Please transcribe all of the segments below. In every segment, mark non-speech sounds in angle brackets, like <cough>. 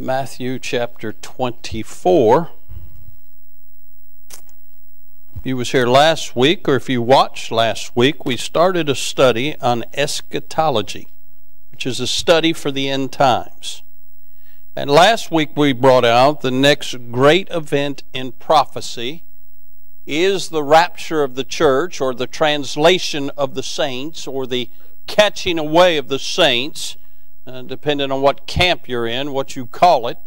Matthew chapter 24. If you was here last week or if you watched last week, we started a study on eschatology, which is a study for the end times. And last week we brought out the next great event in prophecy is the rapture of the church or the translation of the saints or the catching away of the saints uh, depending on what camp you're in, what you call it.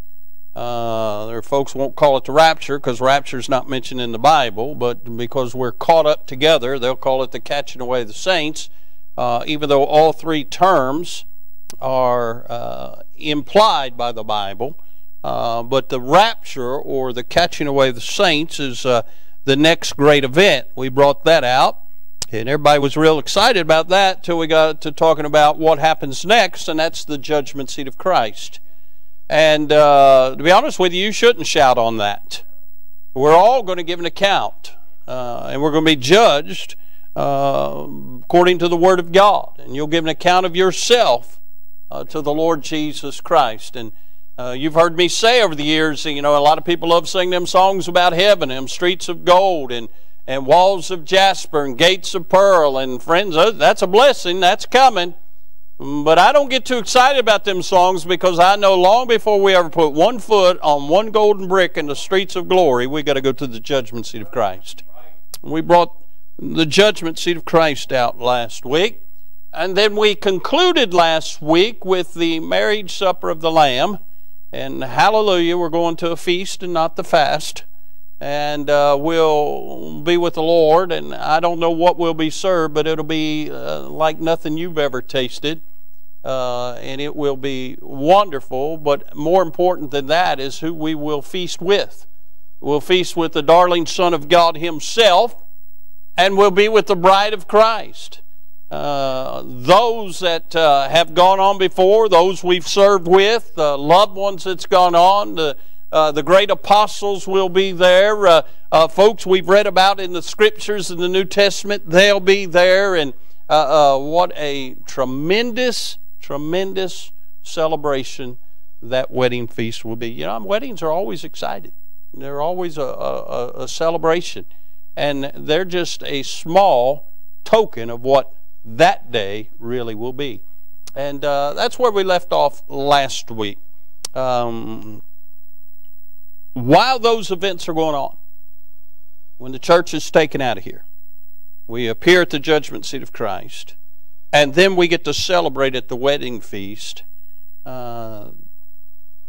Uh, there folks won't call it the rapture because rapture is not mentioned in the Bible, but because we're caught up together, they'll call it the catching away of the saints. Uh, even though all three terms are uh, implied by the Bible, uh, but the rapture or the catching away of the saints is uh, the next great event. We brought that out. And everybody was real excited about that till we got to talking about what happens next, and that's the judgment seat of Christ. And uh, to be honest with you, you shouldn't shout on that. We're all going to give an account, uh, and we're going to be judged uh, according to the Word of God. And you'll give an account of yourself uh, to the Lord Jesus Christ. And uh, you've heard me say over the years, you know, a lot of people love singing them songs about heaven, them streets of gold, and and walls of jasper and gates of pearl. And friends, uh, that's a blessing. That's coming. But I don't get too excited about them songs because I know long before we ever put one foot on one golden brick in the streets of glory, we got to go to the judgment seat of Christ. We brought the judgment seat of Christ out last week. And then we concluded last week with the marriage supper of the Lamb. And hallelujah, we're going to a feast and not the fast and uh, we'll be with the Lord. And I don't know what will be served, but it'll be uh, like nothing you've ever tasted. Uh, and it will be wonderful. But more important than that is who we will feast with. We'll feast with the darling Son of God Himself, and we'll be with the bride of Christ. Uh, those that uh, have gone on before, those we've served with, the loved ones that's gone on, the uh, the great apostles will be there. Uh, uh, folks we've read about in the scriptures in the New Testament, they'll be there. And uh, uh, what a tremendous, tremendous celebration that wedding feast will be. You know, weddings are always excited, they're always a, a, a celebration. And they're just a small token of what that day really will be. And that's where we left off last week. Um, while those events are going on, when the church is taken out of here, we appear at the judgment seat of Christ, and then we get to celebrate at the wedding feast. Uh,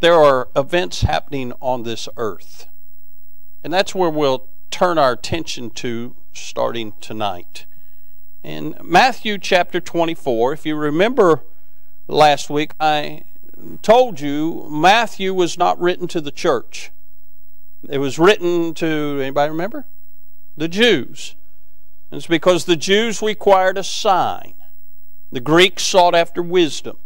there are events happening on this earth. And that's where we'll turn our attention to starting tonight. In Matthew chapter 24, if you remember last week, I told you Matthew was not written to the church. It was written to, anybody remember? The Jews. And it's because the Jews required a sign. The Greeks sought after wisdom.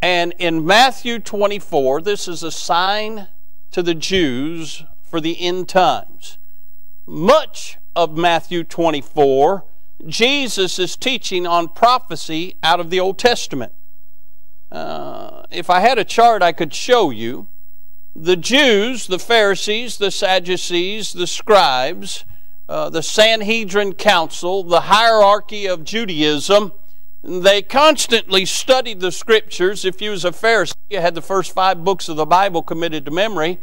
And in Matthew 24, this is a sign to the Jews for the end times. Much of Matthew 24, Jesus is teaching on prophecy out of the Old Testament. Uh, if I had a chart I could show you, the Jews, the Pharisees, the Sadducees, the scribes, uh, the Sanhedrin Council, the hierarchy of Judaism, they constantly studied the scriptures. If you was a Pharisee, you had the first five books of the Bible committed to memory.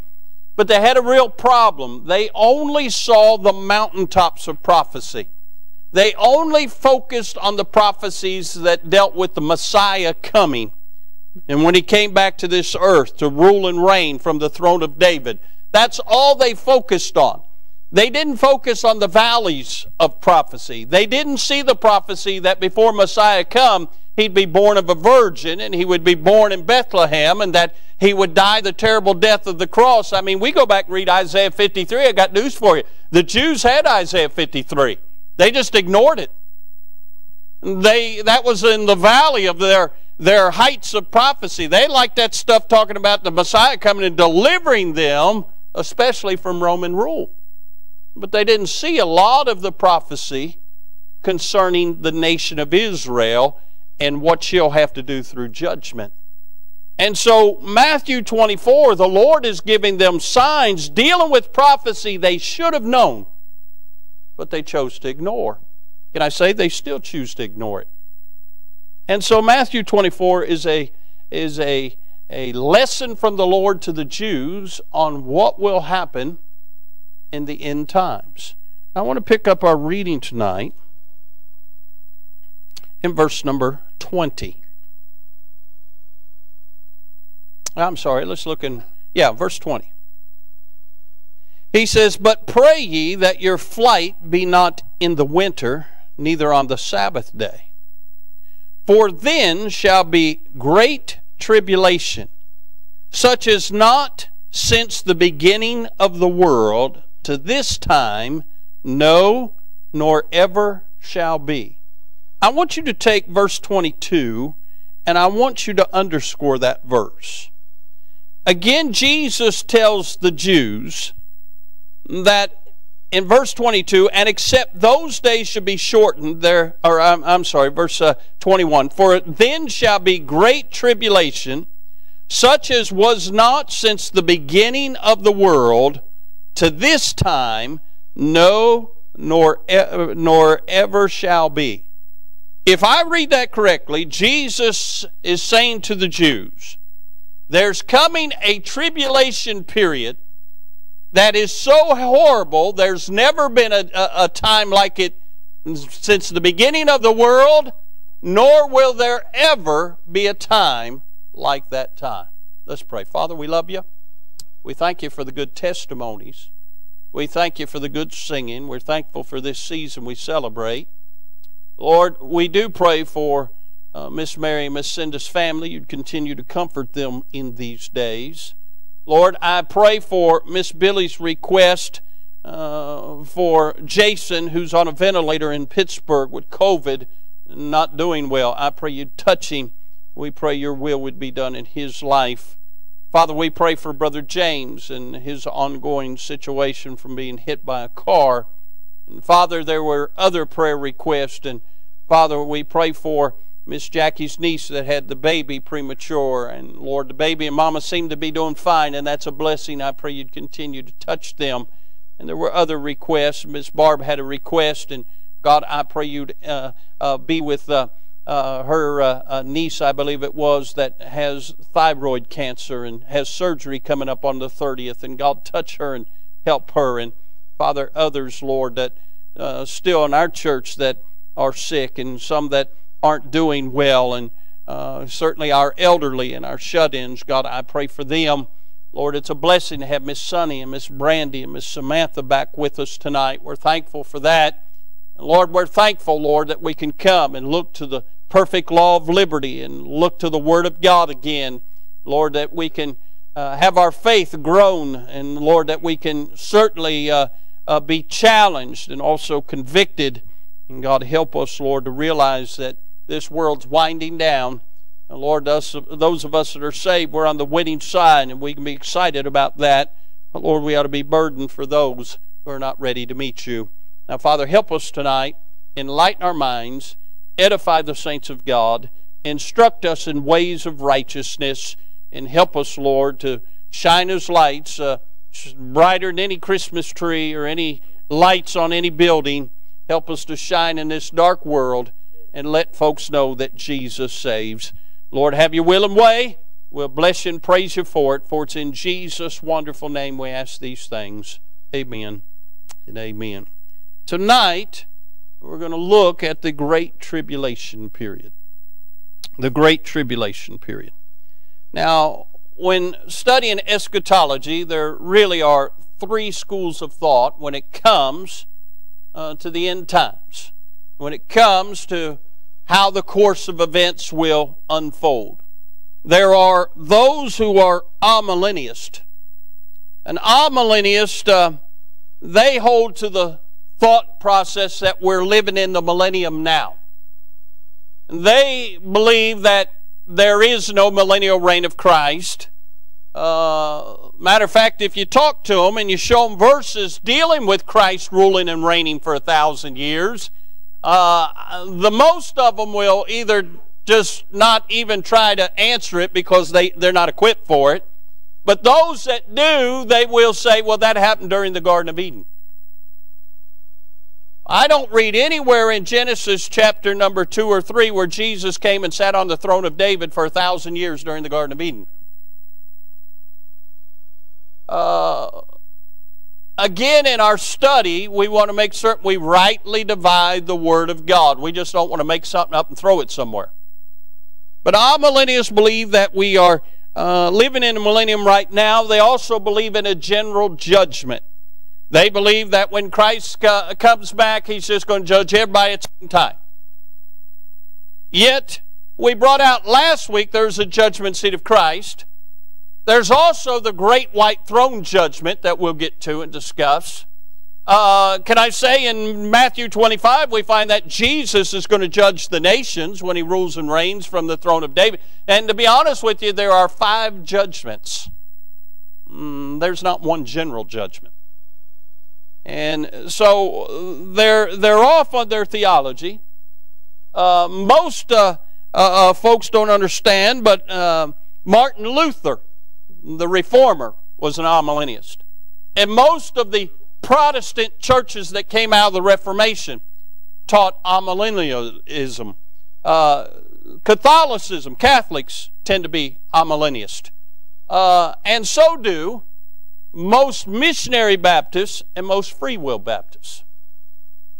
But they had a real problem. They only saw the mountaintops of prophecy. They only focused on the prophecies that dealt with the Messiah coming. And when he came back to this earth to rule and reign from the throne of David, that's all they focused on. They didn't focus on the valleys of prophecy. They didn't see the prophecy that before Messiah come, he'd be born of a virgin and he would be born in Bethlehem and that he would die the terrible death of the cross. I mean, we go back and read Isaiah 53. I got news for you. The Jews had Isaiah 53. They just ignored it. They that was in the valley of their their heights of prophecy. They like that stuff talking about the Messiah coming and delivering them, especially from Roman rule. But they didn't see a lot of the prophecy concerning the nation of Israel and what she'll have to do through judgment. And so, Matthew 24, the Lord is giving them signs dealing with prophecy they should have known, but they chose to ignore. Can I say they still choose to ignore it? And so, Matthew 24 is a, is a, a lesson from the Lord to the Jews on what will happen in the end times. I want to pick up our reading tonight in verse number 20. I'm sorry, let's look in, yeah, verse 20. He says, But pray ye that your flight be not in the winter, neither on the Sabbath day. For then shall be great tribulation, such as not since the beginning of the world to this time, no, nor ever shall be. I want you to take verse 22 and I want you to underscore that verse. Again, Jesus tells the Jews that in verse 22, and except those days should be shortened, there, or I'm, I'm sorry, verse uh, 21, for then shall be great tribulation, such as was not since the beginning of the world to this time, no, nor, nor ever shall be. If I read that correctly, Jesus is saying to the Jews, there's coming a tribulation period that is so horrible, there's never been a, a, a, time like it since the beginning of the world, nor will there ever be a time like that time. Let's pray. Father, we love you. We thank you for the good testimonies. We thank you for the good singing. We're thankful for this season we celebrate. Lord, we do pray for uh, Miss Mary and Miss Cinda's family. You'd continue to comfort them in these days. Lord, I pray for Miss Billy's request uh, for Jason, who's on a ventilator in Pittsburgh with COVID, not doing well. I pray you touch him. We pray your will would be done in his life. Father, we pray for Brother James and his ongoing situation from being hit by a car. And Father, there were other prayer requests. And Father, we pray for Miss Jackie's niece that had the baby premature. And Lord, the baby and mama seem to be doing fine, and that's a blessing. I pray you'd continue to touch them. And there were other requests. Miss Barb had a request, and God, I pray you'd uh, uh, be with uh, uh her uh, uh, niece, I believe it was, that has thyroid cancer and has surgery coming up on the 30th. And God, touch her and help her. And Father, others, Lord, that still in our church that are sick, and some that aren't doing well, and uh, certainly our elderly and our shut ins. God, I pray for them. Lord, it's a blessing to have Miss Sunny and Miss Brandy and Miss Samantha back with us tonight. We're thankful for that. And Lord, we're thankful, Lord, that we can come and look to the perfect law of liberty and look to the Word of God again. Lord, that we can uh, have our faith grown, and Lord, that we can certainly uh, uh, be challenged and also convicted. And God, help us, Lord, to realize that this world's winding down. And Lord, us, those of us that are saved, we're on the winning side, and we can be excited about that. But Lord, we ought to be burdened for those who are not ready to meet you. Now, Father, help us tonight, enlighten our minds, edify the saints of God, instruct us in ways of righteousness, and help us, Lord, to shine as lights uh, brighter than any Christmas tree or any lights on any building. Help us to shine in this dark world and let folks know that Jesus saves. Lord, have your will and way. We'll bless you and praise you for it, for it's in Jesus' wonderful name we ask these things. Amen and amen. Tonight, we're going to look at the Great Tribulation period. The Great Tribulation period. Now, when studying eschatology, there really are three schools of thought when it comes uh, to the end times. When it comes to how the course of events will unfold. There are those who are amillennialist. An amillennialist, uh, they hold to the thought process that we're living in the millennium now. They believe that there is no millennial reign of Christ. Uh, matter of fact, if you talk to them and you show them verses dealing with Christ ruling and reigning for a thousand years, uh, the most of them will either just not even try to answer it because they, they're not equipped for it. But those that do, they will say, well, that happened during the Garden of Eden. I don't read anywhere in Genesis chapter number 2 or 3 where Jesus came and sat on the throne of David for a thousand years during the Garden of Eden. Uh, again, in our study, we want to make certain we rightly divide the Word of God. We just don't want to make something up and throw it somewhere. But amillennialists believe that we are uh, living in a millennium right now. They also believe in a general judgment. They believe that when Christ uh, comes back, He's just going to judge everybody at the same time. Yet, we brought out last week there's a judgment seat of Christ. There's also the great white throne judgment that we'll get to and discuss. Uh, can I say in Matthew 25, we find that Jesus is going to judge the nations when he rules and reigns from the throne of David. And to be honest with you, there are five judgments. Mm, there's not one general judgment. And so they're, they're off on their theology. Uh, most uh, uh, uh folks don't understand, but uh, Martin Luther the reformer, was an amillennialist. And most of the Protestant churches that came out of the Reformation taught amillennialism. Uh, Catholicism, Catholics tend to be amillennialist. Uh, and so do most missionary Baptists and most free will Baptists.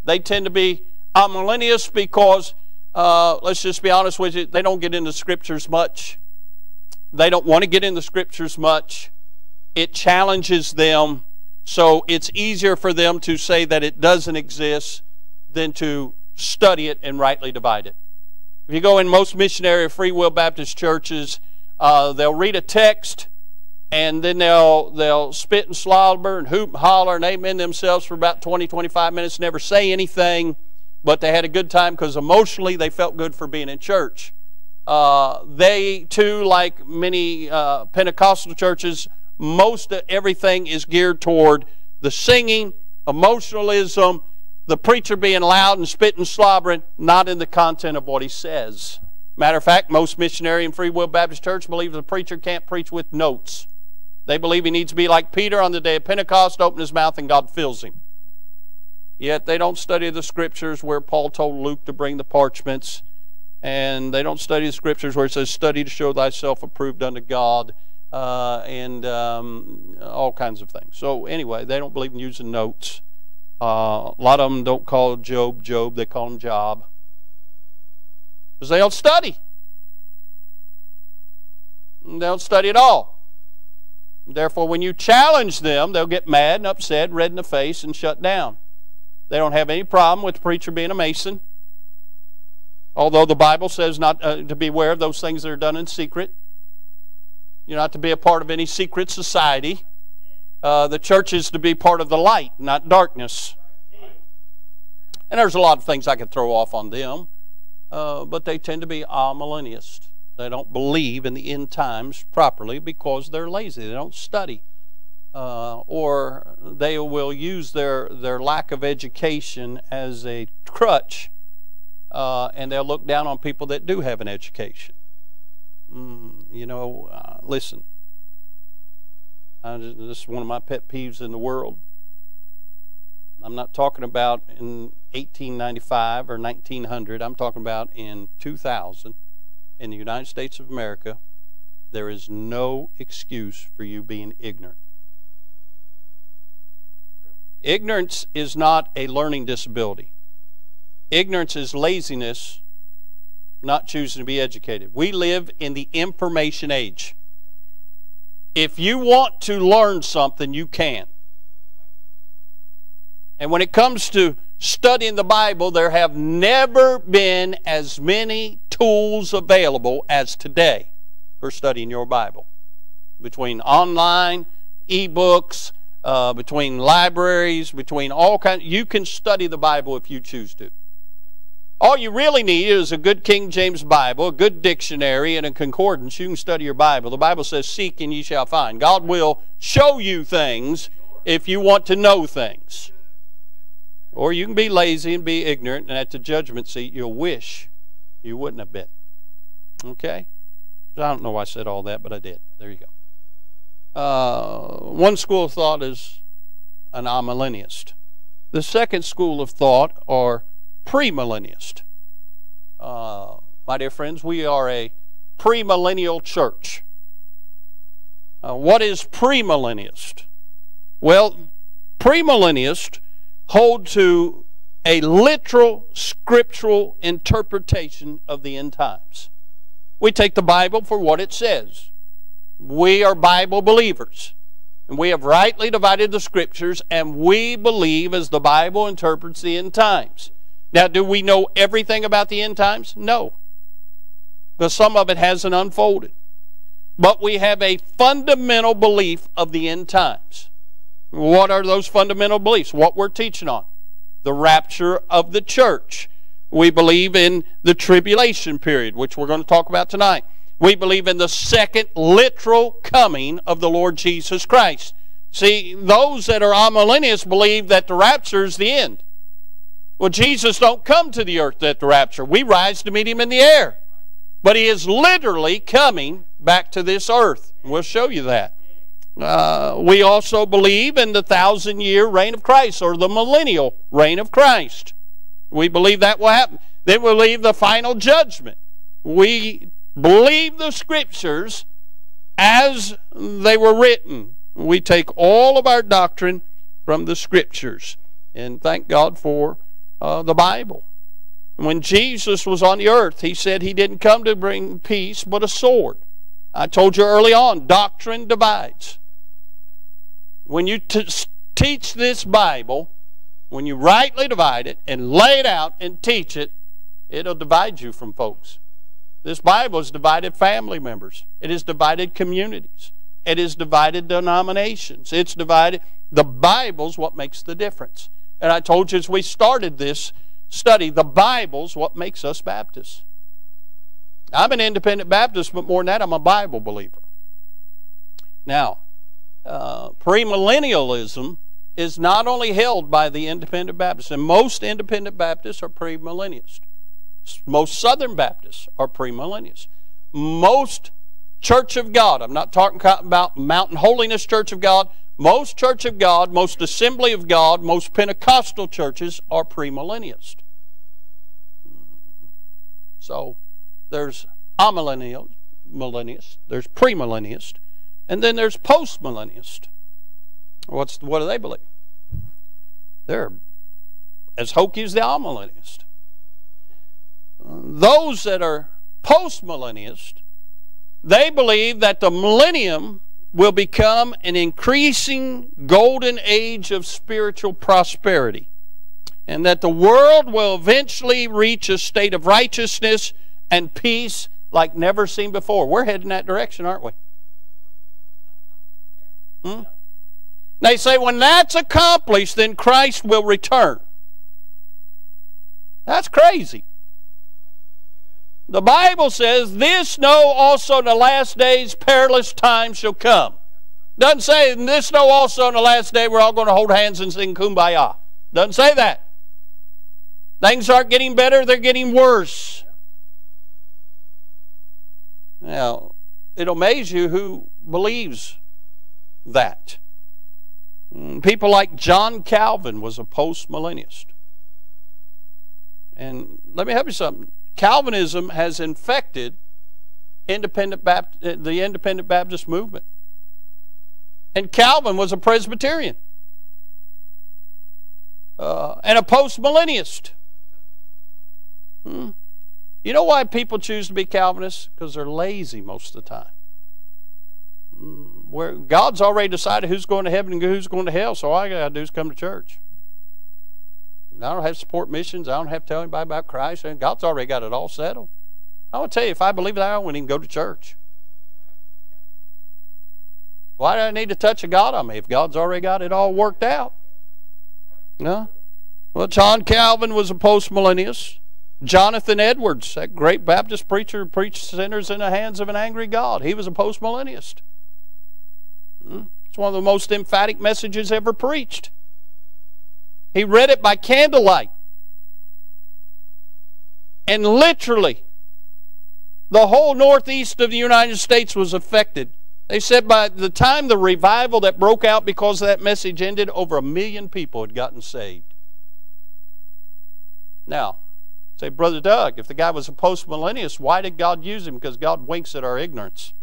They tend to be amillennialists because, uh, let's just be honest with you, they don't get into scriptures much. They don't want to get in the scriptures much. It challenges them. So it's easier for them to say that it doesn't exist than to study it and rightly divide it. If you go in most missionary free will Baptist churches, uh, they'll read a text and then they'll they'll spit and slobber and hoop and holler and amen themselves for about 20 25 minutes never say anything but they had a good time because emotionally they felt good for being in church uh, they too, like many uh, Pentecostal churches, most of everything is geared toward the singing, emotionalism, the preacher being loud and spitting, slobbering, not in the content of what he says. Matter of fact, most missionary and free will Baptist church believe the preacher can't preach with notes. They believe he needs to be like Peter on the day of Pentecost, open his mouth and God fills him. Yet they don't study the scriptures where Paul told Luke to bring the parchments and they don't study the scriptures where it says, study to show thyself approved unto God, uh, and um, all kinds of things. So, anyway, they don't believe in using notes. Uh, a lot of them don't call Job Job, they call him Job. Because they don't study. They don't study at all. Therefore, when you challenge them, they'll get mad and upset, red in the face, and shut down. They don't have any problem with the preacher being a Mason. Although the Bible says not uh, to beware of those things that are done in secret. You're not to be a part of any secret society. Uh, the church is to be part of the light, not darkness. And there's a lot of things I could throw off on them, uh, but they tend to be amillennialists. They don't believe in the end times properly because they're lazy. They don't study. Uh, or they will use their, their lack of education as a crutch uh, and they'll look down on people that do have an education. Mm, you know, uh, listen, just, this is one of my pet peeves in the world. I'm not talking about in 1895 or 1900. I'm talking about in 2000 in the United States of America. There is no excuse for you being ignorant. Ignorance is not a learning disability. Ignorance is laziness, not choosing to be educated. We live in the information age. If you want to learn something, you can. And when it comes to studying the Bible, there have never been as many tools available as today for studying your Bible. Between online, e-books, uh, between libraries, between all kinds, you can study the Bible if you choose to. All you really need is a good King James Bible, a good dictionary, and a concordance. You can study your Bible. The Bible says, Seek and ye shall find. God will show you things if you want to know things. Or you can be lazy and be ignorant, and at the judgment seat, you'll wish you wouldn't have been. Okay? I don't know why I said all that, but I did. There you go. Uh, one school of thought is an amillennialist. The second school of thought are premillennialist. Uh, my dear friends, we are a premillennial church. Uh, what is premillennialist? Well, premillennialists hold to a literal scriptural interpretation of the end times. We take the Bible for what it says. We are Bible believers. And we have rightly divided the scriptures, and we believe as the Bible interprets the end times. Now, do we know everything about the end times? No. Because some of it hasn't unfolded. But we have a fundamental belief of the end times. What are those fundamental beliefs? What we're teaching on? The rapture of the church. We believe in the tribulation period, which we're going to talk about tonight. We believe in the second literal coming of the Lord Jesus Christ. See, those that are amillennialists believe that the rapture is the end. Well, Jesus don't come to the earth at the rapture. We rise to meet him in the air. But he is literally coming back to this earth. We'll show you that. Uh, we also believe in the thousand year reign of Christ or the millennial reign of Christ. We believe that will happen. Then we believe the final judgment. We believe the scriptures as they were written. We take all of our doctrine from the scriptures. And thank God for uh, the Bible. When Jesus was on the earth, he said he didn't come to bring peace, but a sword. I told you early on, doctrine divides. When you teach this Bible, when you rightly divide it and lay it out and teach it, it'll divide you from folks. This Bible has divided family members. It has divided communities. It has divided denominations. It's divided. The Bible's what makes the difference. And I told you as we started this study, the Bible's what makes us Baptists. I'm an independent Baptist, but more than that, I'm a Bible believer. Now, uh, premillennialism is not only held by the independent Baptists, and most independent Baptists are premillennialists. Most Southern Baptists are premillennialists. Most Church of God, I'm not talking about Mountain Holiness Church of God, most Church of God, most Assembly of God, most Pentecostal churches are premillennialists. So there's amillennials, millennialists, there's premillennialist, and then there's postmillennialist. What's what do they believe? They're as hokey as the amillennialists. Those that are postmillennialist, they believe that the millennium will become an increasing golden age of spiritual prosperity and that the world will eventually reach a state of righteousness and peace like never seen before. We're heading that direction, aren't we? Hmm? They say when that's accomplished, then Christ will return. That's crazy. The Bible says, This know also in the last days perilous times shall come. Doesn't say, This know also in the last day we're all going to hold hands and sing kumbaya. Doesn't say that. Things aren't getting better, they're getting worse. Now, it'll amaze you who believes that. Mm, people like John Calvin was a post-millennialist. And let me help you something. Calvinism has infected independent uh, the independent Baptist movement. And Calvin was a Presbyterian uh, and a post-millennialist. Hmm. You know why people choose to be Calvinists? Because they're lazy most of the time. Hmm. Where God's already decided who's going to heaven and who's going to hell, so all I got to do is come to church. I don't have to support missions. I don't have to tell anybody about Christ. God's already got it all settled. I will tell you, if I believe that, I wouldn't even go to church. Why do I need to touch a God on me if God's already got it all worked out? No. Well, John Calvin was a postmillennialist. Jonathan Edwards, that great Baptist preacher, preached sinners in the hands of an angry God. He was a postmillennialist. Hmm? It's one of the most emphatic messages ever preached. He read it by candlelight. And literally, The whole northeast of the United States was affected. They said by the time the revival that broke out because that message ended, over a million people had gotten saved. Now, say, Brother Doug, if the guy was a postmillennialist, why did God use him? Because God winks at our ignorance.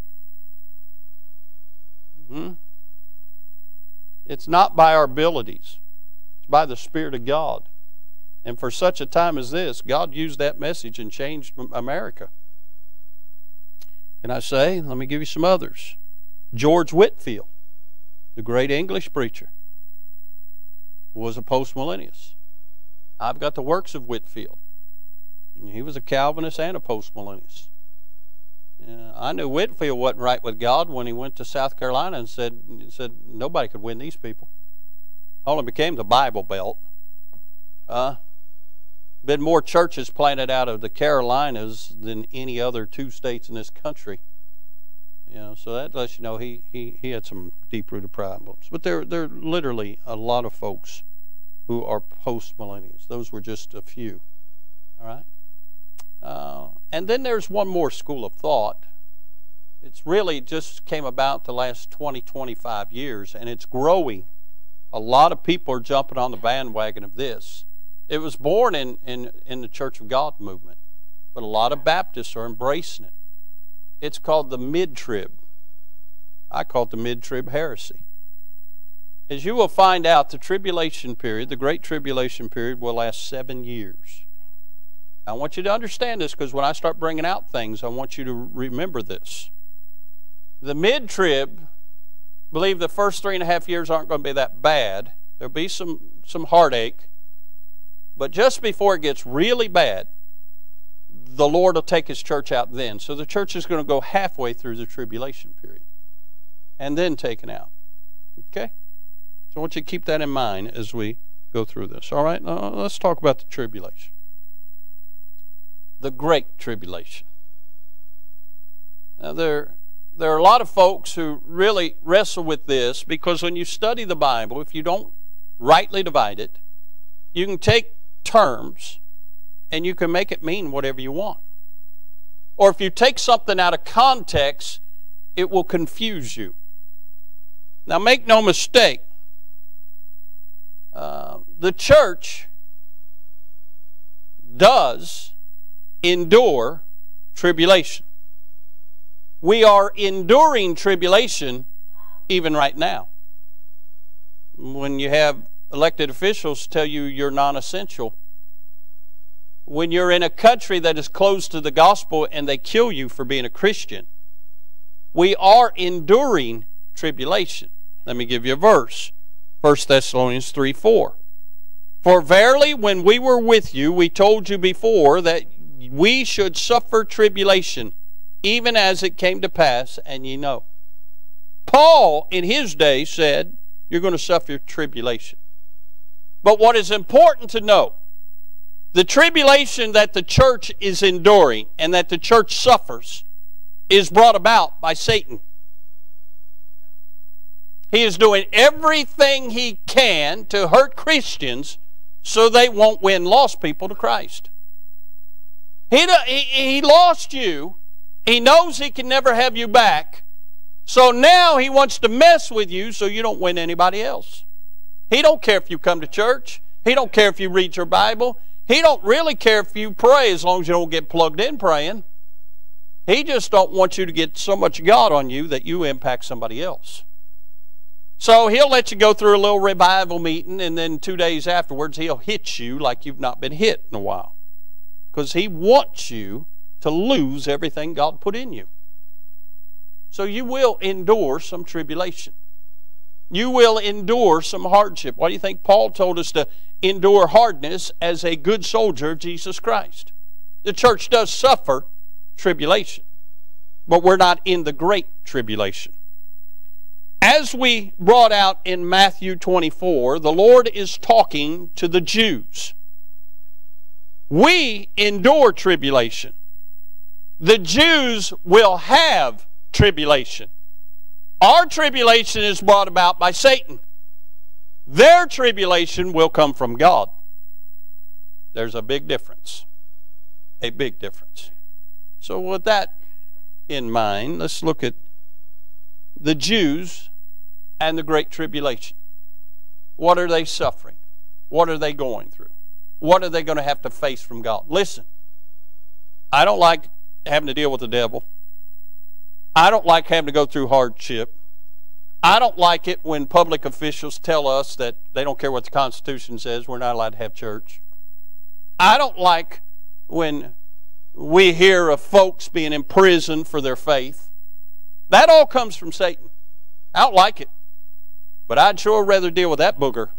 Hmm? It's not by our abilities, by the Spirit of God. And for such a time as this, God used that message and changed America. Can I say? Let me give you some others. George Whitefield, the great English preacher, was a postmillennialist. I've got the works of Whitefield. He was a Calvinist and a postmillennialist. Yeah, I knew Whitefield wasn't right with God when he went to South Carolina and said, said nobody could win these people. Only became the Bible Belt. Uh, been more churches planted out of the Carolinas than any other two states in this country. You know, so that lets you know he, he, he had some deep rooted problems. But there there are literally a lot of folks who are post millennials. Those were just a few. All right? Uh, and then there's one more school of thought. It's really just came about the last 20, 25 years, and it's growing. A lot of people are jumping on the bandwagon of this. It was born in, in, in the Church of God movement, but a lot of Baptists are embracing it. It's called the mid trib. I call it the mid trib heresy. As you will find out, the tribulation period, the great tribulation period, will last seven years. I want you to understand this because when I start bringing out things, I want you to remember this. The mid trib believe the first three and a half years aren't going to be that bad. There'll be some, some heartache. But just before it gets really bad, the Lord will take his church out then. So the church is going to go halfway through the tribulation period and then taken out. Okay? So I want you to keep that in mind as we go through this. All right? Now, let's talk about the tribulation. The Great Tribulation. Now, there, there are a lot of folks who really wrestle with this because when you study the Bible, if you don't rightly divide it, you can take terms and you can make it mean whatever you want. Or if you take something out of context, it will confuse you. Now, make no mistake, uh, the church does endure tribulation. We are enduring tribulation even right now. When you have elected officials tell you you're non essential, when you're in a country that is closed to the gospel and they kill you for being a Christian. We are enduring tribulation. Let me give you a verse 1 Thessalonians 3 4. For verily, when we were with you, we told you before that we should suffer tribulation, even as it came to pass, and ye know. Paul, in his day, said, You're going to suffer tribulation. But what is important to know the tribulation that the church is enduring and that the church suffers is brought about by Satan. He is doing everything he can to hurt Christians so they won't win lost people to Christ. He, he, he lost you. He knows he can never have you back. So now he wants to mess with you so you don't win anybody else. He don't care if you come to church. He don't care if you read your Bible. He don't really care if you pray as long as you don't get plugged in praying. He just don't want you to get so much God on you that you impact somebody else. So he'll let you go through a little revival meeting, and then two days afterwards, he'll hit you like you've not been hit in a while. Because he wants you to lose everything God put in you. So you will endure some tribulation. You will endure some hardship. Why do you think Paul told us to endure hardness as a good soldier of Jesus Christ. The church does suffer tribulation, but we're not in the great tribulation. As we brought out in Matthew 24, the Lord is talking to the Jews. We endure tribulation. The Jews will have tribulation. Our tribulation is brought about by Satan. Their tribulation will come from God. There's a big difference. A big difference. So, with that in mind, let's look at the Jews and the Great Tribulation. What are they suffering? What are they going through? What are they going to have to face from God? Listen, I don't like having to deal with the devil. I don't like having to go through hardship. I don't like it when public officials tell us that they don't care what the Constitution says, we're not allowed to have church. I don't like when we hear of folks being imprisoned for their faith. That all comes from Satan. I don't like it. But I'd sure rather deal with that booger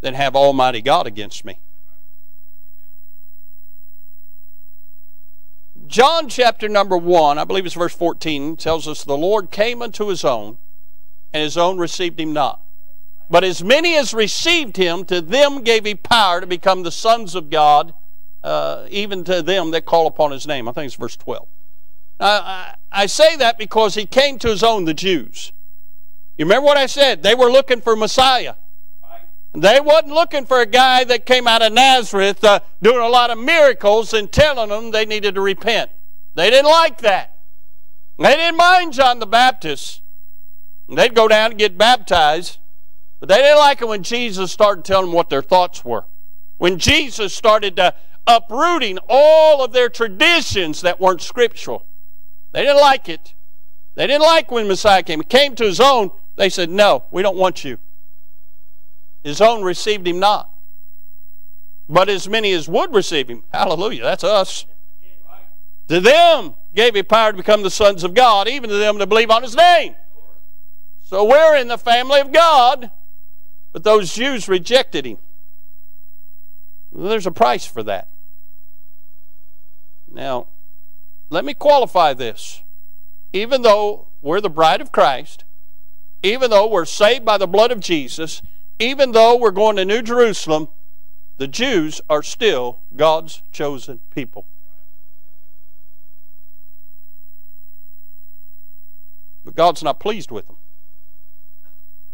than have Almighty God against me. John chapter number 1, I believe it's verse 14, tells us the Lord came unto his own, and his own received him not. But as many as received him, to them gave he power to become the sons of God, uh, even to them that call upon his name. I think it's verse 12. Uh, I say that because he came to his own, the Jews. You remember what I said? They were looking for Messiah. They wasn't looking for a guy that came out of Nazareth uh, doing a lot of miracles and telling them they needed to repent. They didn't like that. They didn't mind John the Baptist. They'd go down and get baptized. But they didn't like it when Jesus started telling them what their thoughts were. When Jesus started uh, uprooting all of their traditions that weren't scriptural. They didn't like it. They didn't like when Messiah came. He came to his own. They said, No, we don't want you. His own received him not. But as many as would receive him, hallelujah, that's us. To them gave he power to become the sons of God, even to them that believe on his name. So we're in the family of God, but those Jews rejected him. There's a price for that. Now, let me qualify this. Even though we're the bride of Christ, even though we're saved by the blood of Jesus, even though we're going to New Jerusalem, the Jews are still God's chosen people. But God's not pleased with them.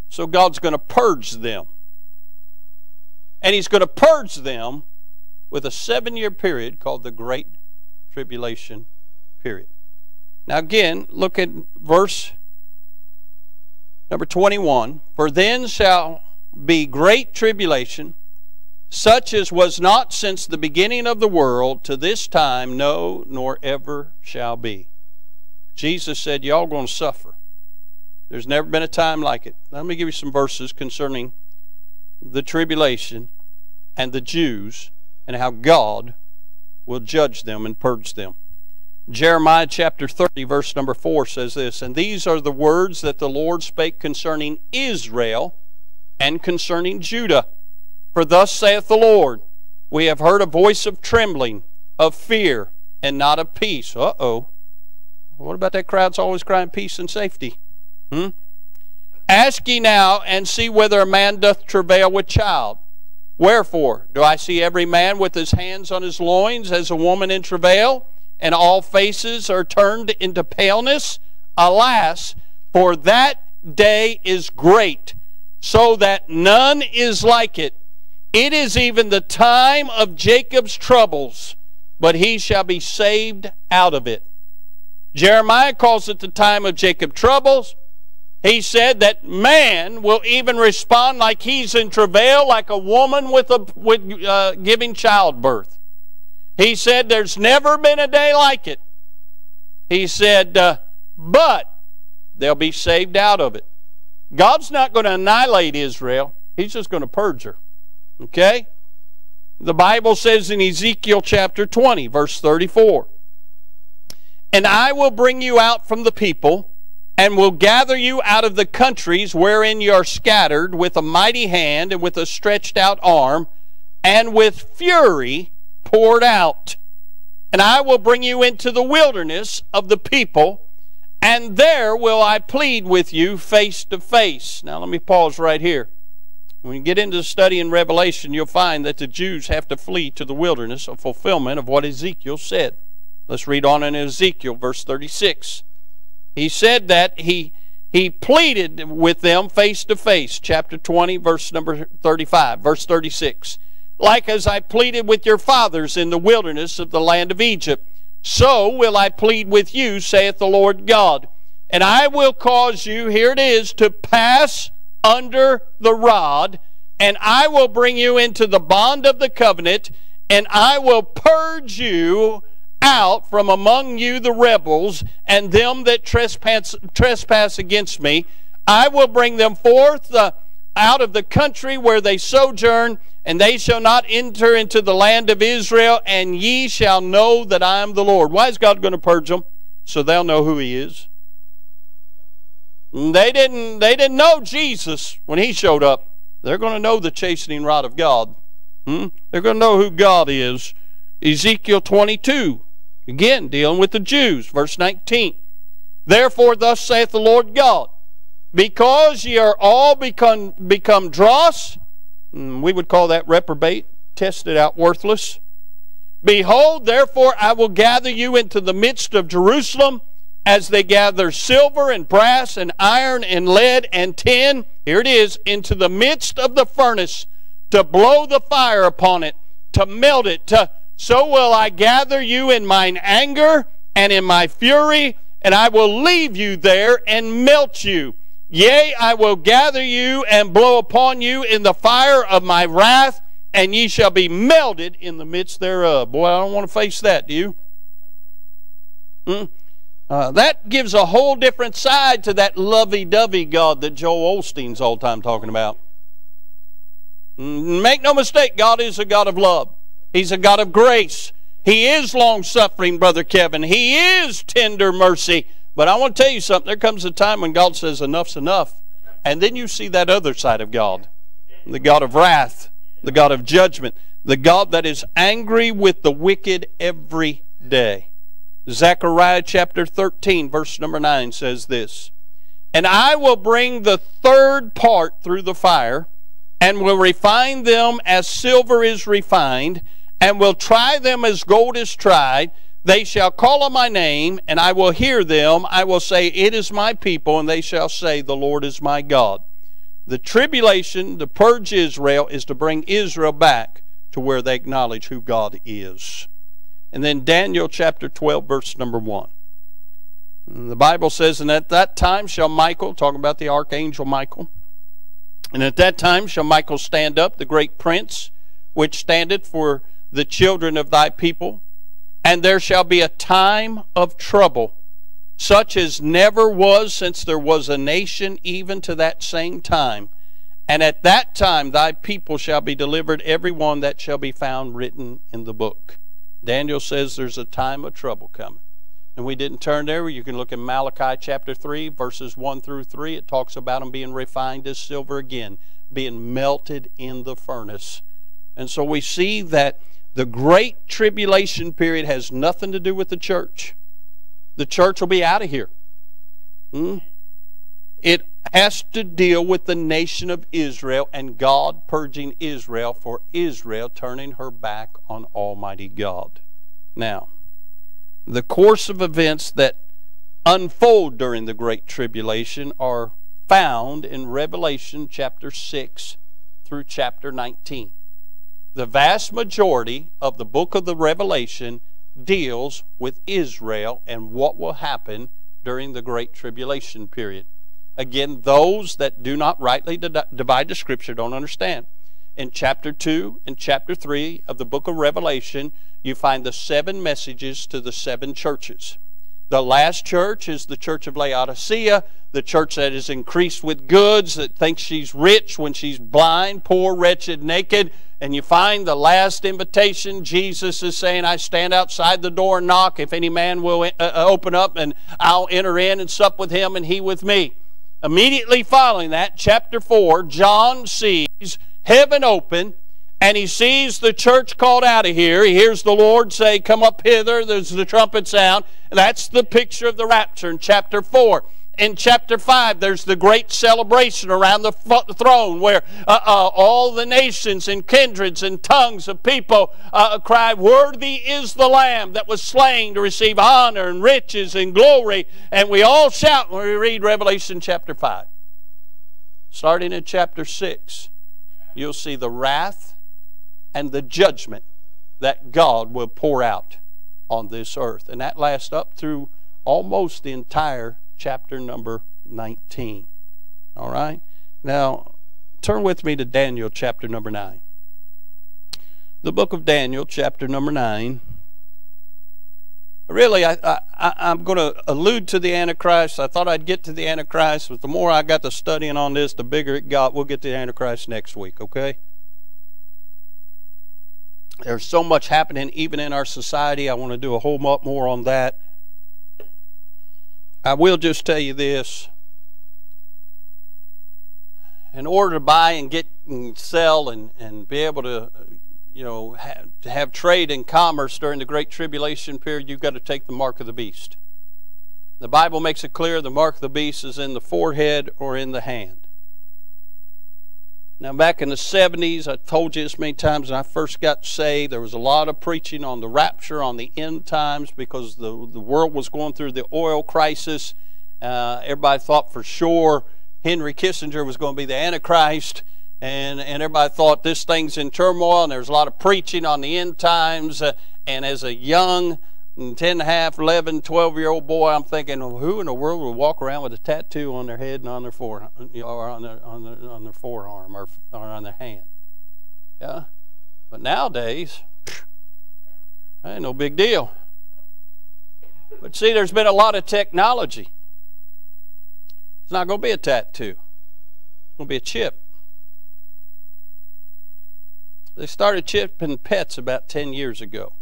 So God's going to purge them. And He's going to purge them with a seven year period called the Great Tribulation period. Now, again, look at verse number 21. For then shall be great tribulation, such as was not since the beginning of the world to this time, no, nor ever shall be. Jesus said, Y'all going to suffer. There's never been a time like it. Let me give you some verses concerning the tribulation and the Jews and how God will judge them and purge them. Jeremiah chapter 30, verse number 4 says this And these are the words that the Lord spake concerning Israel and concerning Judah. For thus saith the Lord, We have heard a voice of trembling, of fear, and not of peace. Uh oh. What about that crowd's always crying peace and safety? Hmm? Ask ye now and see whether a man doth travail with child. Wherefore, do I see every man with his hands on his loins as a woman in travail, and all faces are turned into paleness? Alas, for that day is great so that none is like it. It is even the time of Jacob's troubles, but he shall be saved out of it. Jeremiah calls it the time of Jacob's troubles. He said that man will even respond like he's in travail, like a woman with, a, with uh, giving childbirth. He said there's never been a day like it. He said, uh, but they'll be saved out of it. God's not going to annihilate Israel, He's just going to purge her. Okay? The Bible says in Ezekiel chapter 20, verse 34 And I will bring you out from the people, and will gather you out of the countries wherein you are scattered with a mighty hand and with a stretched out arm, and with fury poured out. And I will bring you into the wilderness of the people and there will I plead with you face to face. Now, let me pause right here. When you get into the study in Revelation, you'll find that the Jews have to flee to the wilderness, a fulfillment of what Ezekiel said. Let's read on in Ezekiel, verse 36. He said that he, he pleaded with them face to face, chapter 20, verse number 35, verse 36. Like as I pleaded with your fathers in the wilderness of the land of Egypt so will I plead with you, saith the Lord God. And I will cause you, here it is, to pass under the rod, and I will bring you into the bond of the covenant, and I will purge you out from among you the rebels and them that trespass, trespass against me. I will bring them forth uh, out of the country where they sojourn, and they shall not enter into the land of Israel, and ye shall know that I am the Lord. Why is God going to purge them? So they'll know who He is. They didn't, they didn't know Jesus when He showed up. They're going to know the chastening rod of God. Hmm? They're going to know who God is. Ezekiel 22, again, dealing with the Jews, verse 19. Therefore, thus saith the Lord God, because ye are all become, become dross, hmm, we would call that reprobate, tested out worthless. Behold, therefore, I will gather you into the midst of Jerusalem as they gather silver and brass and iron and lead and tin. Here it is, into the midst of the furnace to blow the fire upon it, to melt it. To, so will I gather you in mine anger and in my fury, and I will leave you there and melt you. Yea, I will gather you and blow upon you in the fire of my wrath, and ye shall be melted in the midst thereof. Boy, I don't want to face that, do you? Hmm? Uh, that gives a whole different side to that lovey-dovey God that Joel Osteen's all time talking about. Make no mistake, God is a God of love. He's a God of grace. He is long suffering, Brother Kevin. He is tender mercy. But I want to tell you something. There comes a time when God says, enough's enough. And then you see that other side of God the God of wrath, the God of judgment, the God that is angry with the wicked every day. Zechariah chapter 13, verse number 9 says this And I will bring the third part through the fire and will refine them as silver is refined, and will try them as gold is tried. They shall call on my name, and I will hear them. I will say, It is my people, and they shall say, The Lord is my God. The tribulation, to purge Israel, is to bring Israel back to where they acknowledge who God is. And then Daniel chapter 12, verse number 1. The Bible says, And at that time shall Michael, talking about the archangel Michael, and at that time shall Michael stand up, the great prince, which standeth for the children of thy people. And there shall be a time of trouble, such as never was since there was a nation, even to that same time. And at that time thy people shall be delivered, every one that shall be found written in the book. Daniel says there's a time of trouble coming and we didn't turn there, you can look in Malachi chapter 3, verses 1 through 3. It talks about them being refined as silver again, being melted in the furnace. And so we see that the great tribulation period has nothing to do with the church. The church will be out of here. Hmm? It has to deal with the nation of Israel and God purging Israel for Israel turning her back on Almighty God. Now, the course of events that unfold during the Great Tribulation are found in Revelation chapter 6 through chapter 19. The vast majority of the book of the Revelation deals with Israel and what will happen during the Great Tribulation period. Again, those that do not rightly divide the Scripture don't understand. In chapter 2 and chapter 3 of the book of Revelation, you find the seven messages to the seven churches. The last church is the church of Laodicea, the church that is increased with goods, that thinks she's rich when she's blind, poor, wretched, naked. And you find the last invitation, Jesus is saying, I stand outside the door and knock. If any man will uh, uh, open up, and I'll enter in and sup with him, and he with me. Immediately following that, chapter 4, John sees heaven open and he sees the church called out of here. He hears the Lord say, Come up hither. There's the trumpet sound. That's the picture of the rapture in chapter 4. In chapter 5, there's the great celebration around the throne where uh, uh, all the nations and kindreds and tongues of people uh, cry, Worthy is the Lamb that was slain to receive honor and riches and glory. And we all shout when we read Revelation chapter 5. Starting in chapter 6, you'll see the wrath and the judgment that God will pour out on this earth. And that lasts up through almost the entire chapter number 19. All right? Now, turn with me to Daniel chapter number 9. The book of Daniel, chapter number 9. Really, I, I, I'm going to allude to the Antichrist. I thought I'd get to the Antichrist, but the more I got to studying on this, the bigger it got. We'll get to the Antichrist next week, okay? There's so much happening even in our society. I want to do a whole lot more on that. I will just tell you this. In order to buy and get and sell and, and be able to, you know, have, to have trade and commerce during the Great Tribulation period, you've got to take the mark of the beast. The Bible makes it clear the mark of the beast is in the forehead or in the hand. Now, back in the 70s, I told you this many times when I first got saved, there was a lot of preaching on the rapture, on the end times, because the, the world was going through the oil crisis. Uh, everybody thought for sure Henry Kissinger was going to be the Antichrist, and, and everybody thought this thing's in turmoil, and there was a lot of preaching on the end times. Uh, and as a young 10 and a half, 11, 12 year old boy, I'm thinking, who in the world would walk around with a tattoo on their head and on their forearm, or on their, on their, on their forearm or, or on their hand? Yeah. But nowadays, ain't no big deal. But see, there's been a lot of technology. It's not going to be a tattoo. It's going to be a chip. They started chipping pets about 10 years ago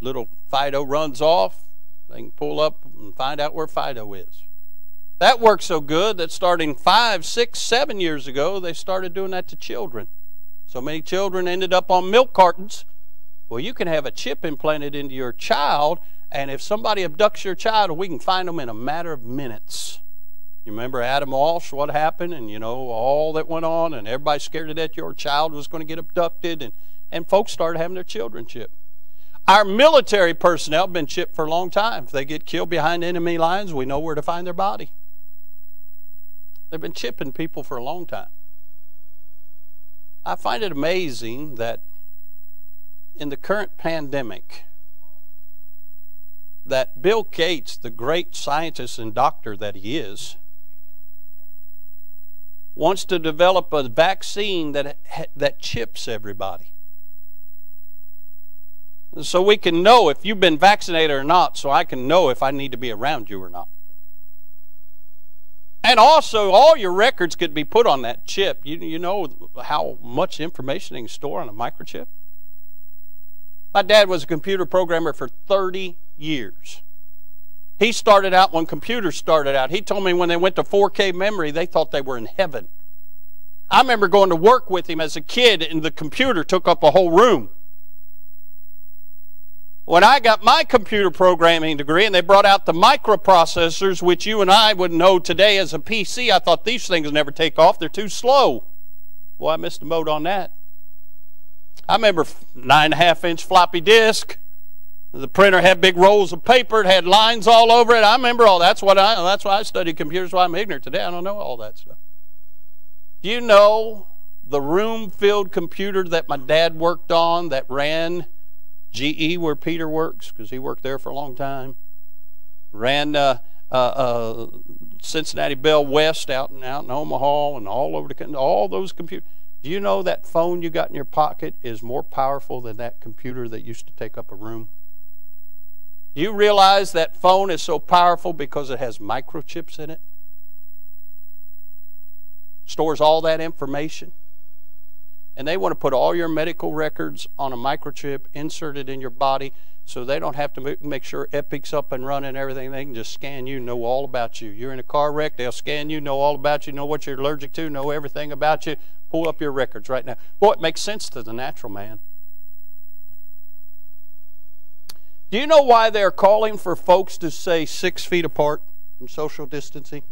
little Fido runs off, they can pull up and find out where Fido is. That worked so good that starting five, six, seven years ago, they started doing that to children. So many children ended up on milk cartons. Well, you can have a chip implanted into your child, and if somebody abducts your child, we can find them in a matter of minutes. You remember Adam Walsh, what happened, and you know, all that went on, and everybody scared to death your child was going to get abducted, and, and folks started having their children chipped. Our military personnel have been chipped for a long time. If they get killed behind enemy lines, we know where to find their body. They've been chipping people for a long time. I find it amazing that in the current pandemic, that Bill Gates, the great scientist and doctor that he is, wants to develop a vaccine that, that chips everybody so we can know if you've been vaccinated or not, so I can know if I need to be around you or not. And also, all your records could be put on that chip. You, you know how much information they can store on a microchip? My dad was a computer programmer for 30 years. He started out when computers started out. He told me when they went to 4K memory, they thought they were in heaven. I remember going to work with him as a kid, and the computer took up a whole room. When I got my computer programming degree and they brought out the microprocessors, which you and I would know today as a PC, I thought these things never take off. They're too slow. Boy, I missed the boat on that. I remember nine and a half inch floppy disk. The printer had big rolls of paper. It had lines all over it. I remember all that's what I that's why I studied computers. Why I'm ignorant today. I don't know all that stuff. Do you know the room-filled computer that my dad worked on that ran GE, where Peter works, because he worked there for a long time. Ran uh, uh, uh, Cincinnati Bell West out and out in Omaha and all over the country. All those computers. Do you know that phone you got in your pocket is more powerful than that computer that used to take up a room? Do you realize that phone is so powerful because it has microchips in it? Stores all that information and they want to put all your medical records on a microchip inserted in your body so they don't have to make sure Epic's up and running and everything. They can just scan you, know all about you. You're in a car wreck, they'll scan you, know all about you, know what you're allergic to, know everything about you. Pull up your records right now. Boy, it makes sense to the natural man. Do you know why they're calling for folks to stay six feet apart in social distancing?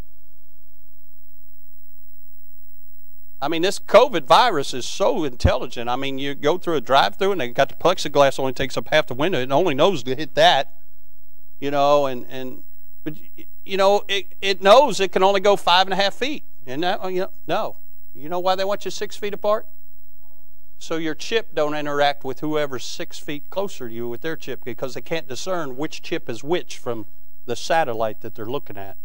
I mean, this COVID virus is so intelligent. I mean, you go through a drive-through and they got the plexiglass only takes up half the window. It only knows to hit that, you know, and and but you know it it knows it can only go five and a half feet. And that oh, you know no, you know why they want you six feet apart? so your chip don't interact with whoever's six feet closer to you with their chip because they can't discern which chip is which from the satellite that they're looking at.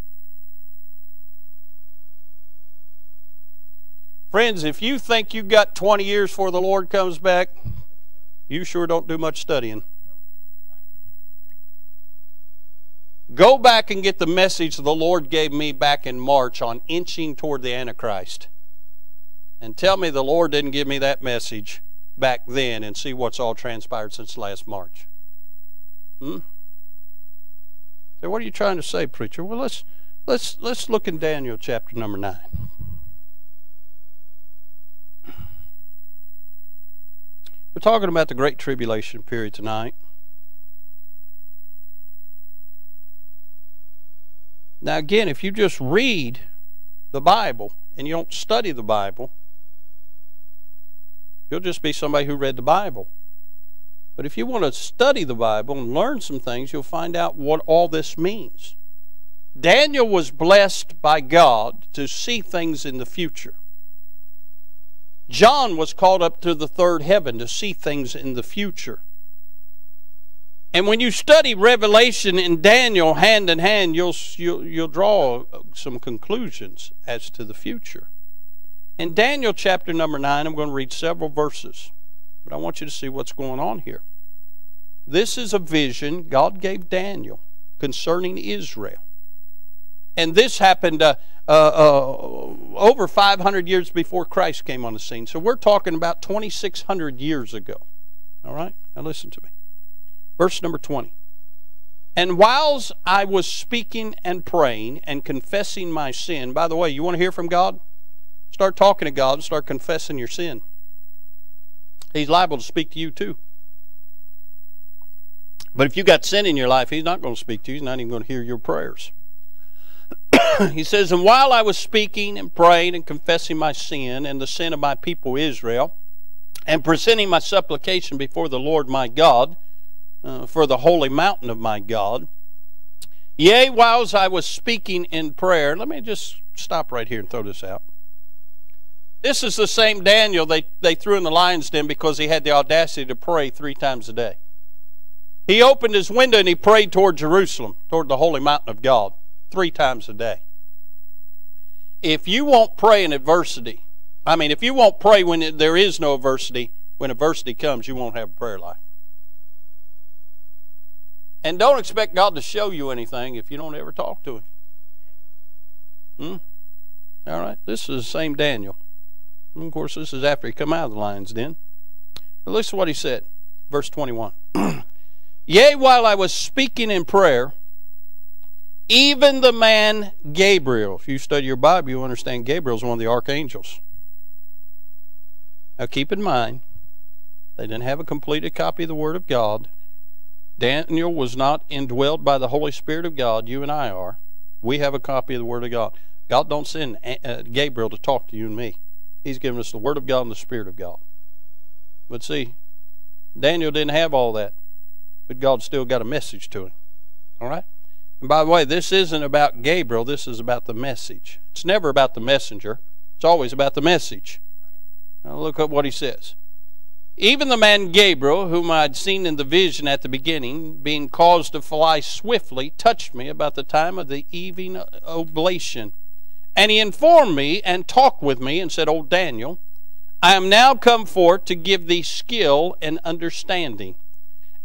Friends, if you think you've got 20 years before the Lord comes back, you sure don't do much studying. Go back and get the message the Lord gave me back in March on inching toward the Antichrist and tell me the Lord didn't give me that message back then and see what's all transpired since last March. Hmm? So what are you trying to say, preacher? Well, let's let's let's look in Daniel chapter number 9. We're talking about the great tribulation period tonight. Now again, if you just read the Bible and you don't study the Bible, You'll just be somebody who read the Bible. But if you want to study the Bible and learn some things, you'll find out what all this means. Daniel was blessed by God to see things in the future. John was called up to the third heaven to see things in the future. And when you study Revelation and Daniel hand in hand, you'll, you'll, you'll draw some conclusions as to the future. In Daniel chapter number 9, I'm going to read several verses, but I want you to see what's going on here. This is a vision God gave Daniel concerning Israel. And this happened uh, uh, uh, over 500 years before Christ came on the scene. So we're talking about 2,600 years ago. All right? Now listen to me. Verse number 20. And whiles I was speaking and praying and confessing my sin, by the way, you want to hear from God? Start talking to God and start confessing your sin. He's liable to speak to you too. But if you got sin in your life, He's not going to speak to you. He's not even going to hear your prayers. <coughs> he says, And while I was speaking and praying and confessing my sin and the sin of my people Israel, and presenting my supplication before the Lord my God uh, for the holy mountain of my God, yea, whiles I was speaking in prayer, let me just stop right here and throw this out. This is the same Daniel they, they threw in the lion's den because he had the audacity to pray three times a day. He opened his window and he prayed toward Jerusalem, toward the holy mountain of God, three times a day. If you won't pray in adversity, I mean, if you won't pray when there is no adversity, when adversity comes, you won't have a prayer life. And don't expect God to show you anything if you don't ever talk to Him. Hmm? All right, this is the same Daniel. And of course, this is after he come out of the lion's den. But listen to what he said, verse 21. <clears throat> Yea, while I was speaking in prayer, even the man Gabriel, if you study your Bible, you understand Gabriel is one of the archangels. Now keep in mind, they didn't have a completed copy of the Word of God. Daniel was not indwelled by the Holy Spirit of God. You and I are. We have a copy of the Word of God. God don't send uh, Gabriel to talk to you and me. He's given us the Word of God and the Spirit of God. But see, Daniel didn't have all that, but God still got a message to him. All right? By the way, this isn't about Gabriel, this is about the message. It's never about the messenger, it's always about the message. Now look at what he says. Even the man Gabriel, whom I had seen in the vision at the beginning, being caused to fly swiftly, touched me about the time of the evening oblation. And he informed me and talked with me and said, O Daniel, I am now come forth to give thee skill and understanding.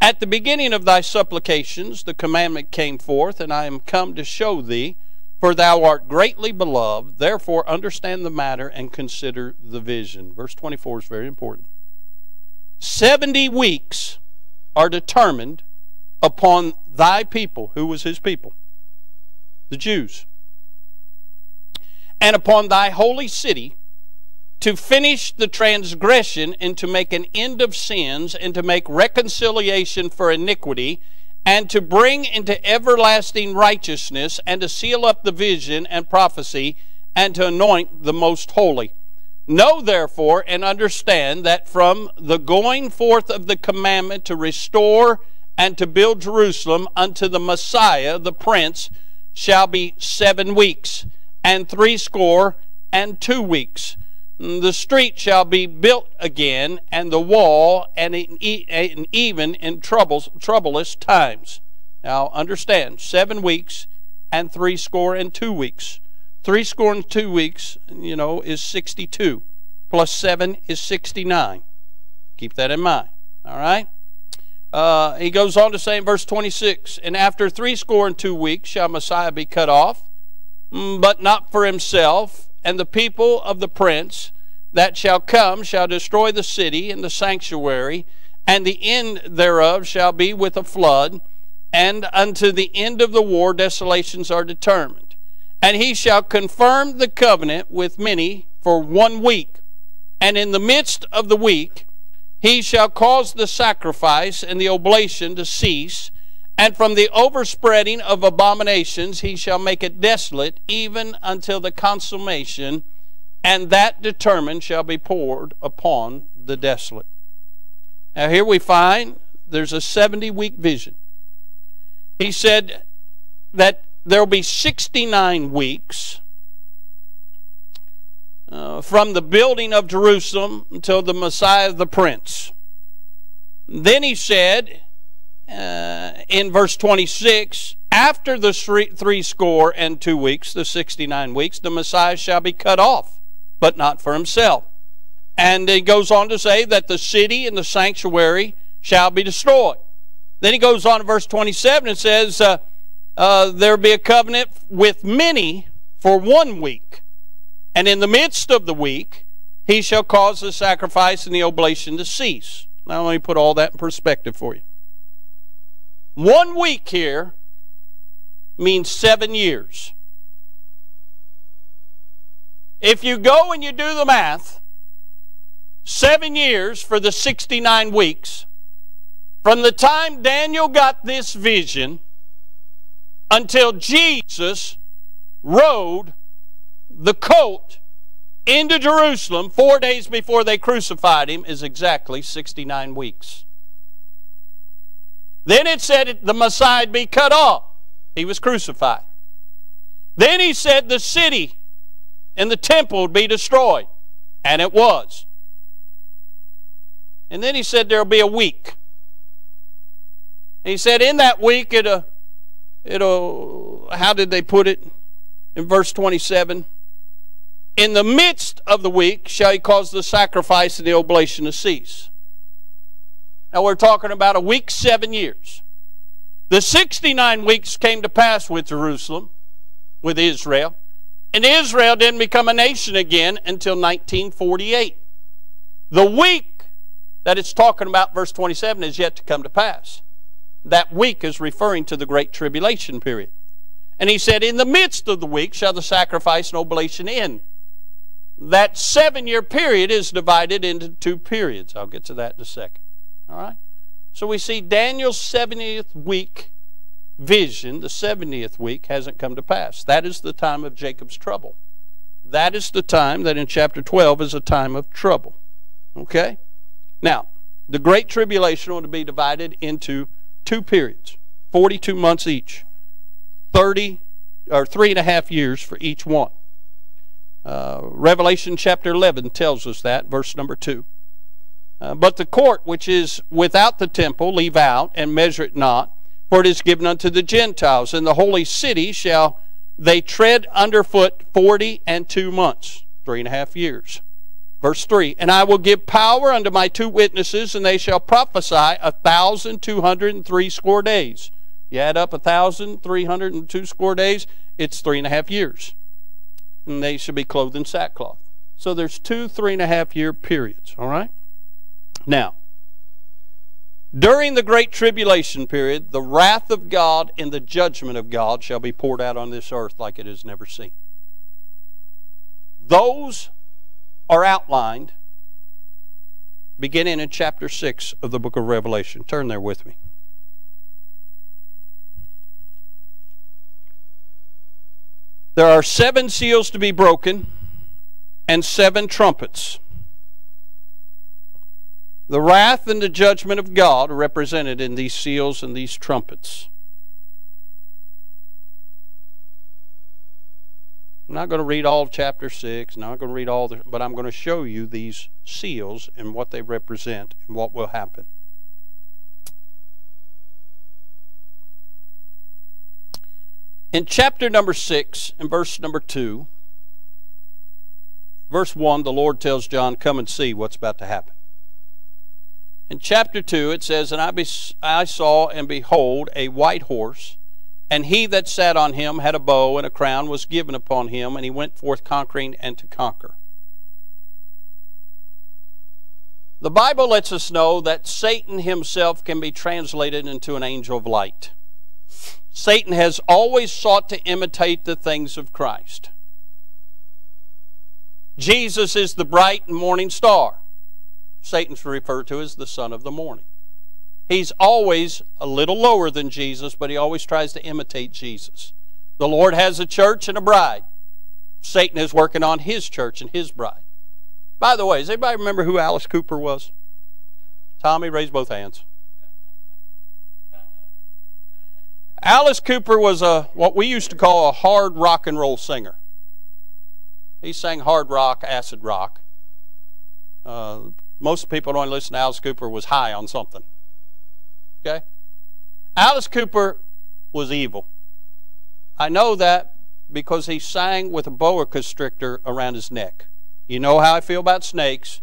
At the beginning of thy supplications, the commandment came forth, and I am come to show thee, for thou art greatly beloved. Therefore, understand the matter and consider the vision. Verse 24 is very important. 70 weeks are determined upon thy people. Who was his people? The Jews and upon thy holy city to finish the transgression and to make an end of sins and to make reconciliation for iniquity and to bring into everlasting righteousness and to seal up the vision and prophecy and to anoint the most holy. Know therefore and understand that from the going forth of the commandment to restore and to build Jerusalem unto the Messiah, the Prince, shall be seven weeks and threescore and two weeks. The street shall be built again, and the wall, and, even in troubles, troublous times. Now understand, seven weeks and three score and two weeks. Three score and two weeks, you know, is 62. Plus seven is 69. Keep that in mind. All right? Uh, he goes on to say in verse 26 And after three score and two weeks shall Messiah be cut off, mm, but not for himself and the people of the prince that shall come shall destroy the city and the sanctuary, and the end thereof shall be with a flood, and unto the end of the war desolations are determined. And he shall confirm the covenant with many for one week, and in the midst of the week he shall cause the sacrifice and the oblation to cease, and from the overspreading of abominations he shall make it desolate, even until the consummation, and that determined shall be poured upon the desolate. Now, here we find there's a 70 week vision. He said that there will be 69 weeks uh, from the building of Jerusalem until the Messiah the Prince. Then he said, uh, in verse 26 after the three score and two weeks, the 69 weeks, the Messiah shall be cut off, but not for himself. And he goes on to say that the city and the sanctuary shall be destroyed. Then he goes on to verse 27 and says, uh, uh, There be a covenant with many for one week. And in the midst of the week, he shall cause the sacrifice and the oblation to cease. Now, let me put all that in perspective for you. One week here means seven years. If you go and you do the math, seven years for the 69 weeks, from the time Daniel got this vision until Jesus rode the colt into Jerusalem four days before they crucified him is exactly 69 weeks. Then it said the Messiah be cut off. He was crucified. Then he said the city and the temple would be destroyed. And it was. And then he said there'll be a week. he said in that week it'll, it'll, how did they put it? In verse 27. In the midst of the week shall he cause the sacrifice and the oblation to cease. Now we're talking about a week, seven years. The 69 weeks came to pass with Jerusalem, with Israel, and Israel didn't become a nation again until 1948. The week that it's talking about, verse 27, is yet to come to pass. That week is referring to the Great Tribulation period. And he said, In the midst of the week shall the sacrifice and oblation end. That seven year period is divided into two periods. I'll get to that in a second. All right? So we see Daniel's 70th week vision, the 70th week, hasn't come to pass. That is the time of Jacob's trouble. That is the time that in chapter 12 is a time of trouble. Okay? Now, the Great Tribulation will be divided into two periods, 42 months each, 30 or three and a half years for each one. Uh, Revelation chapter 11 tells us that, verse number 2. Uh, but the court which is without the temple leave out, and measure it not, for it is given unto the Gentiles. And the holy city shall they tread underfoot forty and two months, three and a half years. Verse 3 And I will give power unto my two witnesses, and they shall prophesy a thousand two hundred and three score days. You add up a thousand three hundred and two score days, it's three and a half years. And they shall be clothed in sackcloth. So there's two three and a half year periods, all right? Now, during the great tribulation period, the wrath of God and the judgment of God shall be poured out on this earth like it is never seen. Those are outlined beginning in chapter 6 of the book of Revelation. Turn there with me. There are seven seals to be broken and seven trumpets. The wrath and the judgment of God are represented in these seals and these trumpets. I'm not going to read all chapter 6, not going to read all the, but I'm going to show you these seals and what they represent and what will happen. In chapter number 6, in verse number 2, verse 1, the Lord tells John, Come and see what's about to happen. In chapter 2, it says, And I, be, I saw, and behold, a white horse, and he that sat on him had a bow, and a crown was given upon him, and he went forth conquering and to conquer. The Bible lets us know that Satan himself can be translated into an angel of light. Satan has always sought to imitate the things of Christ. Jesus is the bright morning star. Satan's referred to as the son of the morning. He's always a little lower than Jesus, but he always tries to imitate Jesus. The Lord has a church and a bride. Satan is working on his church and his bride. By the way, does anybody remember who Alice Cooper was? Tommy, raise both hands. Alice Cooper was a what we used to call a hard rock and roll singer. He sang hard rock, acid rock. Uh, most people don't listen to Alice Cooper was high on something. Okay? Alice Cooper was evil. I know that because he sang with a boa constrictor around his neck. You know how I feel about snakes.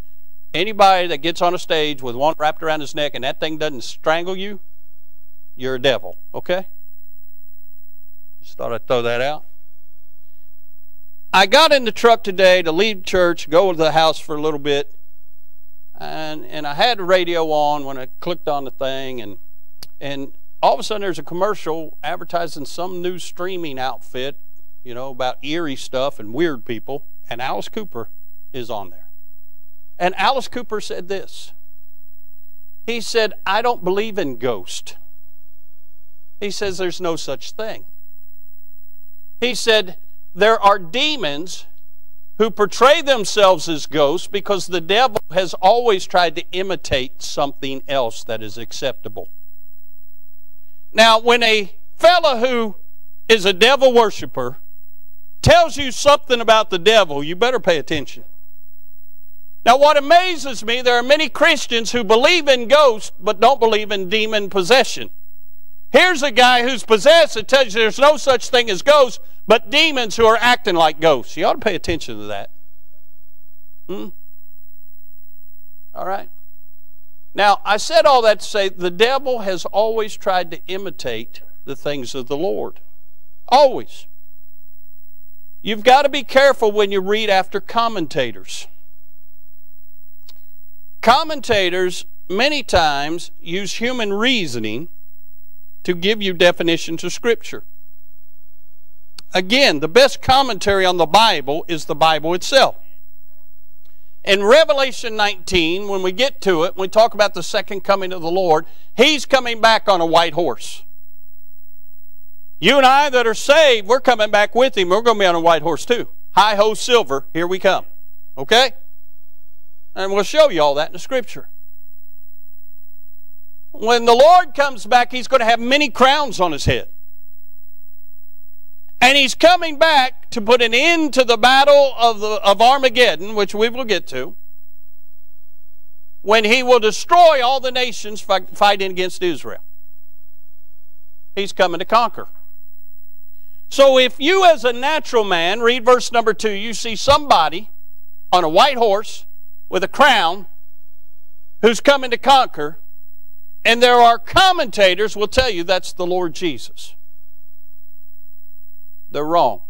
Anybody that gets on a stage with one wrapped around his neck and that thing doesn't strangle you, you're a devil. Okay? Just thought I'd throw that out. I got in the truck today to leave church, go to the house for a little bit, and and I had the radio on when I clicked on the thing, and and all of a sudden there's a commercial advertising some new streaming outfit, you know, about eerie stuff and weird people, and Alice Cooper is on there. And Alice Cooper said this. He said, I don't believe in ghosts. He says there's no such thing. He said, There are demons who portray themselves as ghosts because the devil has always tried to imitate something else that is acceptable. Now, when a fellow who is a devil worshiper tells you something about the devil, you better pay attention. Now, what amazes me, there are many Christians who believe in ghosts but don't believe in demon possession. Here's a guy who's possessed that tells you there's no such thing as ghosts, but demons who are acting like ghosts. You ought to pay attention to that. Hmm? All right. Now, I said all that to say the devil has always tried to imitate the things of the Lord. Always. You've got to be careful when you read after commentators. Commentators many times use human reasoning to give you definitions of Scripture. Again, the best commentary on the Bible is the Bible itself. In Revelation 19, when we get to it, we talk about the second coming of the Lord, He's coming back on a white horse. You and I that are saved, we're coming back with Him. We're going to be on a white horse too. Hi ho, silver, here we come. Okay? And we'll show you all that in the Scripture. When the Lord comes back, He's going to have many crowns on His head. And He's coming back to put an end to the battle of, the, of Armageddon, which we will get to, when He will destroy all the nations fighting against Israel. He's coming to conquer. So if you, as a natural man, read verse number two, you see somebody on a white horse with a crown who's coming to conquer, and there are commentators will tell you that's the Lord Jesus. They're wrong.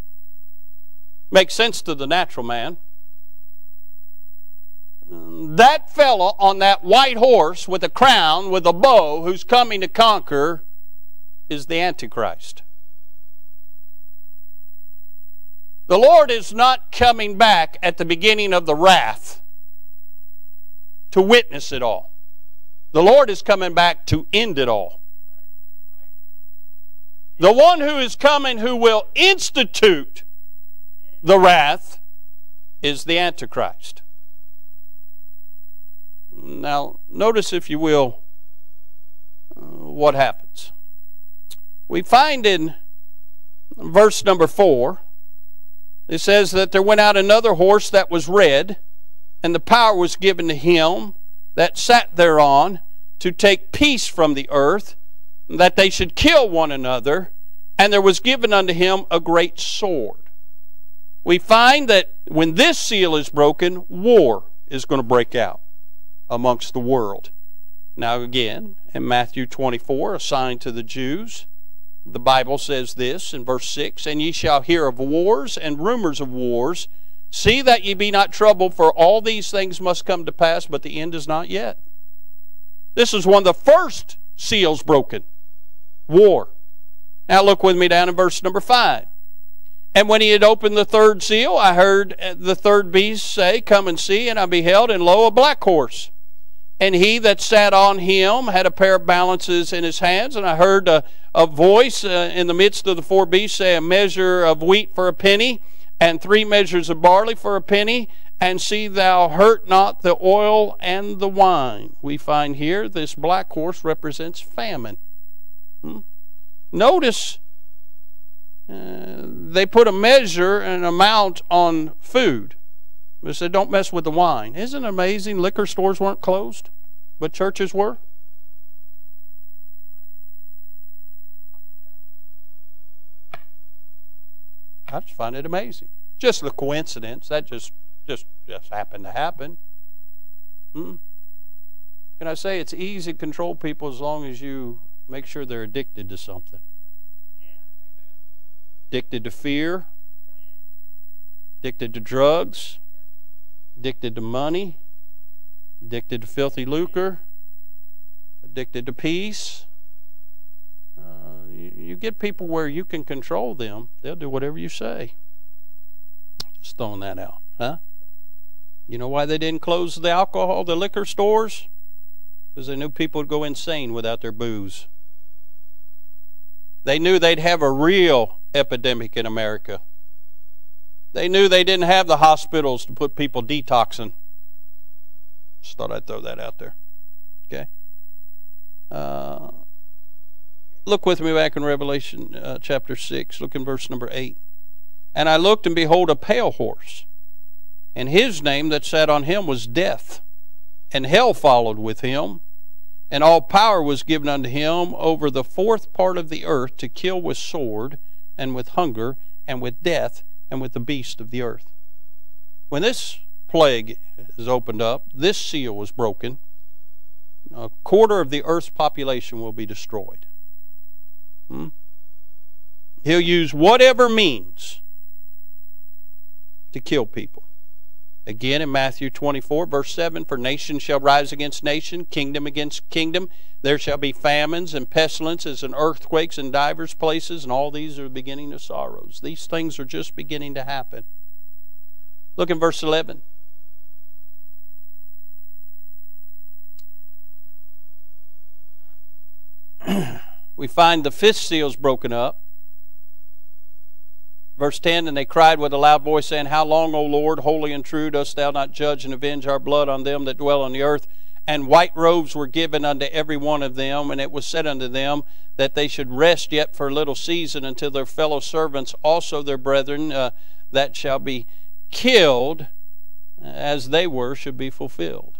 Makes sense to the natural man. That fellow on that white horse with a crown, with a bow, who's coming to conquer, is the Antichrist. The Lord is not coming back at the beginning of the wrath to witness it all. The Lord is coming back to end it all. The one who is coming who will institute the wrath is the Antichrist. Now, notice, if you will, uh, what happens. We find in verse number 4 It says that there went out another horse that was red, and the power was given to him that sat thereon to take peace from the earth, that they should kill one another, and there was given unto him a great sword. We find that when this seal is broken, war is going to break out amongst the world. Now, again, in Matthew 24, a sign to the Jews, the Bible says this in verse 6 And ye shall hear of wars and rumors of wars. See that ye be not troubled, for all these things must come to pass, but the end is not yet. This is one of the first seals broken war. Now, look with me down in verse number 5. And when he had opened the third seal, I heard the third beast say, Come and see. And I beheld, and lo, a black horse and he that sat on him had a pair of balances in his hands. And I heard a, a voice uh, in the midst of the four beasts say, A measure of wheat for a penny, and three measures of barley for a penny. And see thou hurt not the oil and the wine. We find here this black horse represents famine. Hmm? Notice uh, they put a measure, an amount on food. They said, don't mess with the wine. Isn't it amazing liquor stores weren't closed, but churches were? I just find it amazing. Just a coincidence. That just just just happened to happen. Hmm? Can I say it's easy to control people as long as you make sure they're addicted to something? Addicted to fear, addicted to drugs, addicted to money, addicted to filthy lucre, addicted to peace. You get people where you can control them, they'll do whatever you say. Just throwing that out, huh? You know why they didn't close the alcohol, the liquor stores? Because they knew people would go insane without their booze. They knew they'd have a real epidemic in America. They knew they didn't have the hospitals to put people detoxing. Just thought I'd throw that out there. Okay. Uh, look with me back in Revelation uh, chapter 6. Look in verse number 8. And I looked, and behold, a pale horse. And his name that sat on him was Death. And hell followed with him. And all power was given unto him over the fourth part of the earth to kill with sword, and with hunger, and with death, and with the beast of the earth. When this plague is opened up, this seal was broken, a quarter of the earth's population will be destroyed. Hmm? He'll use whatever means to kill people. Again in Matthew 24, verse 7 For nation shall rise against nation, kingdom against kingdom. There shall be famines and pestilences and earthquakes in divers places, and all these are the beginning of sorrows. These things are just beginning to happen. Look in verse 11. <clears throat> we find the fifth seal is broken up. Verse 10 And they cried with a loud voice, saying, How long, O Lord, holy and true, dost thou not judge and avenge our blood on them that dwell on the earth? And white robes were given unto every one of them, and it was said unto them that they should rest yet for a little season until their fellow servants, also their brethren, uh, that shall be killed as they were, should be fulfilled.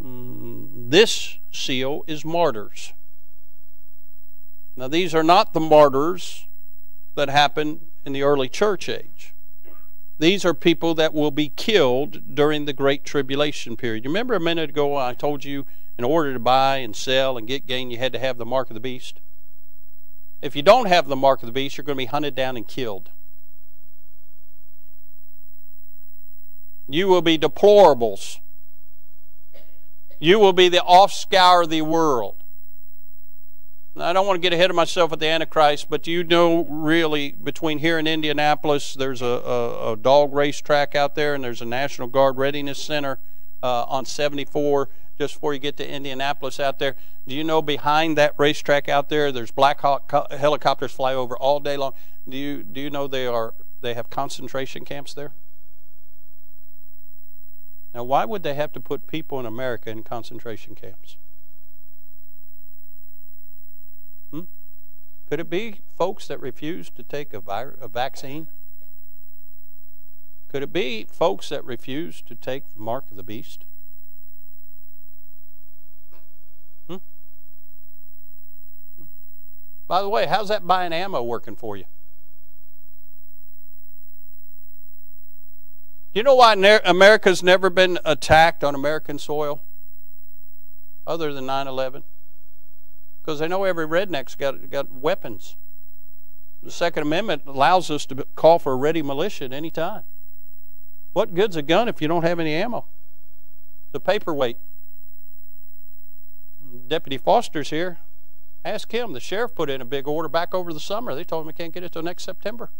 Mm, this seal is martyrs. Now, these are not the martyrs that happened in the early church age. These are people that will be killed during the Great Tribulation period. You remember a minute ago I told you in order to buy and sell and get gain, you had to have the mark of the beast? If you don't have the mark of the beast, you're going to be hunted down and killed. You will be deplorables. You will be the offscour of the world. I don't want to get ahead of myself with the Antichrist, but do you know, really, between here and Indianapolis, there's a, a, a dog racetrack out there, and there's a National Guard Readiness Center uh, on 74 just before you get to Indianapolis out there. Do you know behind that racetrack out there, there's Black Hawk helicopters fly over all day long? Do you do you know they are they have concentration camps there? Now, why would they have to put people in America in concentration camps? Could it be folks that refuse to take a, a vaccine? Could it be folks that refuse to take the mark of the beast? Hmm? By the way, how's that buying ammo working for you? You know why America's never been attacked on American soil other than 9 11? Because they know every redneck's got, got weapons. The Second Amendment allows us to call for a ready militia at any time. What good's a gun if you don't have any ammo? It's a paperweight. Deputy Foster's here. Ask him. The sheriff put in a big order back over the summer. They told him he can't get it till next September.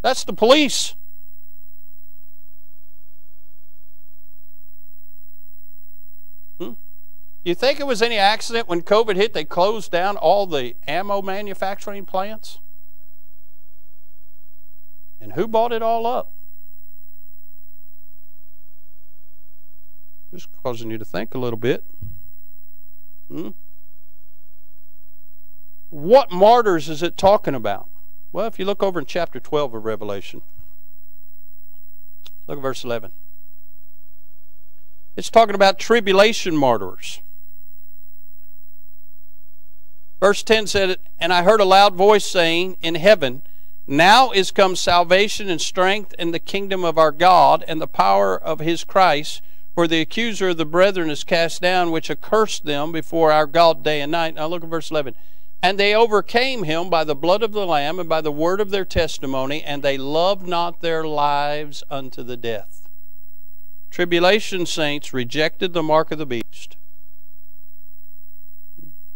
That's the police. Hmm? You think it was any accident when COVID hit they closed down all the ammo manufacturing plants? And who bought it all up? Just causing you to think a little bit. Hmm? What martyrs is it talking about? Well, if you look over in chapter 12 of Revelation, look at verse 11. It's talking about tribulation martyrs. Verse 10 said, And I heard a loud voice saying in heaven, Now is come salvation and strength in the kingdom of our God and the power of his Christ. For the accuser of the brethren is cast down, which accursed them before our God day and night. Now look at verse 11. And they overcame him by the blood of the Lamb and by the word of their testimony, and they loved not their lives unto the death. Tribulation saints rejected the mark of the beast.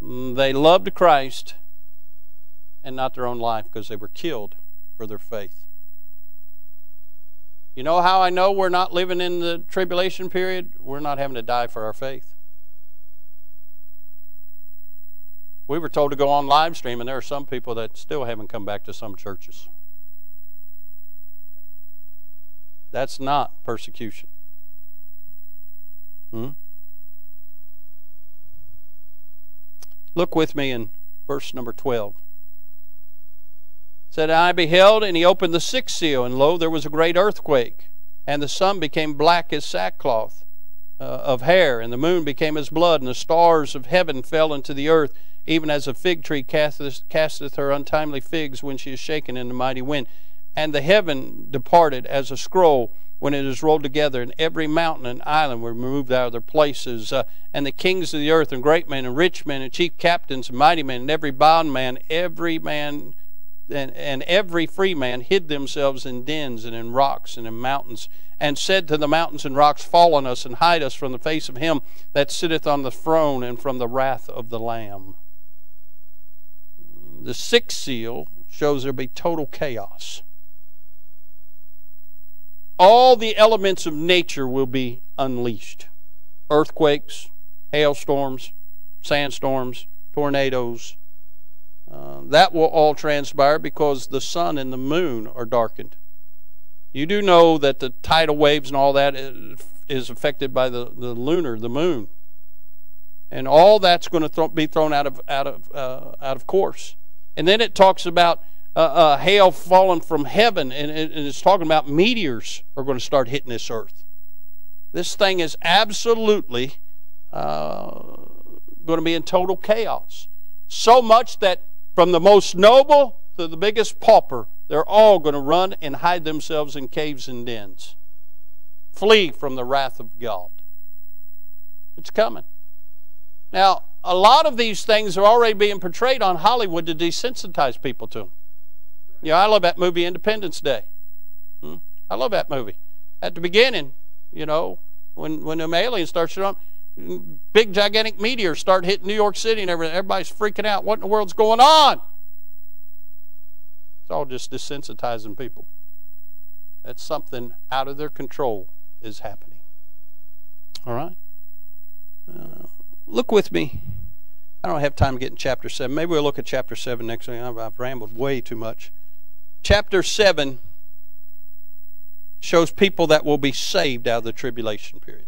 They loved Christ and not their own life because they were killed for their faith. You know how I know we're not living in the tribulation period? We're not having to die for our faith. We were told to go on live stream, and there are some people that still haven't come back to some churches. That's not persecution. Hmm? Look with me in verse number 12. It said, I beheld, and he opened the sixth seal, and lo, there was a great earthquake, and the sun became black as sackcloth uh, of hair, and the moon became as blood, and the stars of heaven fell into the earth even as a fig tree casteth, casteth her untimely figs when she is shaken in the mighty wind. And the heaven departed as a scroll when it is rolled together, and every mountain and island were removed out of their places. Uh, and the kings of the earth, and great men, and rich men, and chief captains, and mighty men, and every bondman, every man, and, and every free man hid themselves in dens and in rocks and in mountains, and said to the mountains and rocks, Fall on us and hide us from the face of him that sitteth on the throne and from the wrath of the Lamb. The sixth seal shows there'll be total chaos. All the elements of nature will be unleashed earthquakes, hailstorms, sandstorms, tornadoes. Uh, that will all transpire because the sun and the moon are darkened. You do know that the tidal waves and all that is affected by the, the lunar, the moon. And all that's going to th- be thrown out of, out, of, uh, out of course. And then it talks about uh, uh, hail falling from heaven, and, and it's talking about meteors are going to start hitting this earth. This thing is absolutely uh, going to be in total chaos. So much that from the most noble to the biggest pauper, they're all going to run and hide themselves in caves and dens. Flee from the wrath of God. It's coming. Now, a lot of these things are already being portrayed on Hollywood to desensitize people to them. You know, I love that movie Independence Day. Hmm? I love that movie. At the beginning, you know, when when them aliens start showing up, big gigantic meteors start hitting New York City and everything. Everybody's freaking out. What in the world's going on? It's all just desensitizing people. That something out of their control is happening. All right? Uh, look with me. I don't have time to get in chapter 7. Maybe we'll look at chapter 7 next week. I've, I've rambled way too much. Chapter 7 shows people that will be saved out of the tribulation period.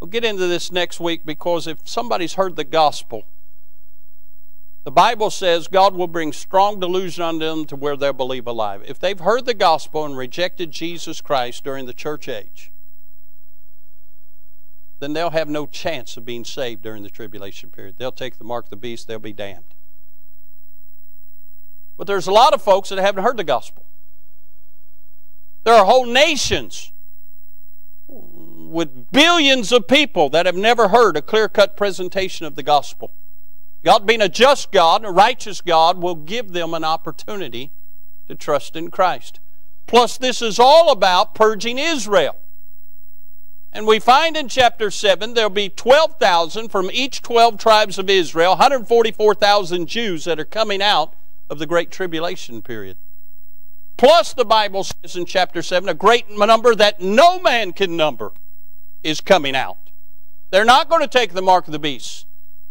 We'll get into this next week because if somebody's heard the gospel the Bible says God will bring strong delusion on them to where they'll believe alive. If they've heard the gospel and rejected Jesus Christ during the church age, then they'll have no chance of being saved during the tribulation period. They'll take the mark of the beast, they'll be damned. But there's a lot of folks that haven't heard the gospel. There are whole nations with billions of people that have never heard a clear cut presentation of the gospel. God, being a just God a righteous God, will give them an opportunity to trust in Christ. Plus, this is all about purging Israel. And we find in chapter 7 there'll be 12,000 from each 12 tribes of Israel, 144,000 Jews that are coming out of the Great Tribulation period. Plus, the Bible says in chapter 7, a great number that no man can number is coming out. They're not going to take the mark of the beast.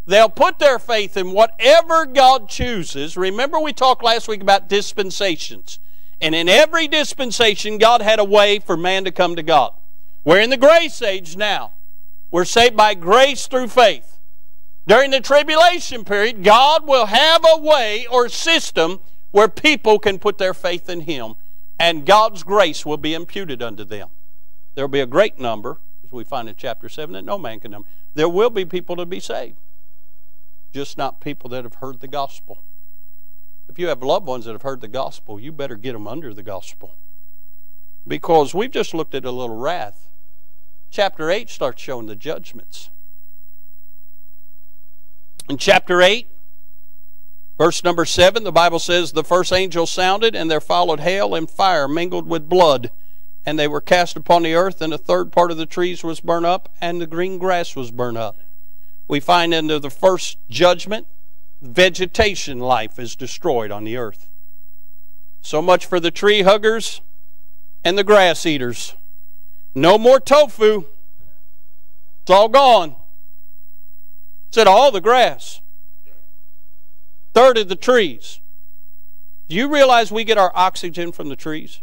They'll put their faith in whatever God chooses. Remember, we talked last week about dispensations. And in every dispensation, God had a way for man to come to God. We're in the grace age now. We're saved by grace through faith. During the tribulation period, God will have a way or system where people can put their faith in Him, and God's grace will be imputed unto them. There will be a great number, as we find in chapter 7, that no man can number. There will be people to be saved, just not people that have heard the gospel. If you have loved ones that have heard the gospel, you better get them under the gospel. Because we've just looked at a little wrath. Chapter 8 starts showing the judgments. In chapter 8, Verse number 7, the Bible says, The first angel sounded, and there followed hail and fire mingled with blood. And they were cast upon the earth, and a third part of the trees was burned up, and the green grass was burned up. We find into the first judgment, vegetation life is destroyed on the earth. So much for the tree huggers and the grass eaters. No more tofu. It's all gone. Said all the grass third of the trees. Do you realize we get our oxygen from the trees?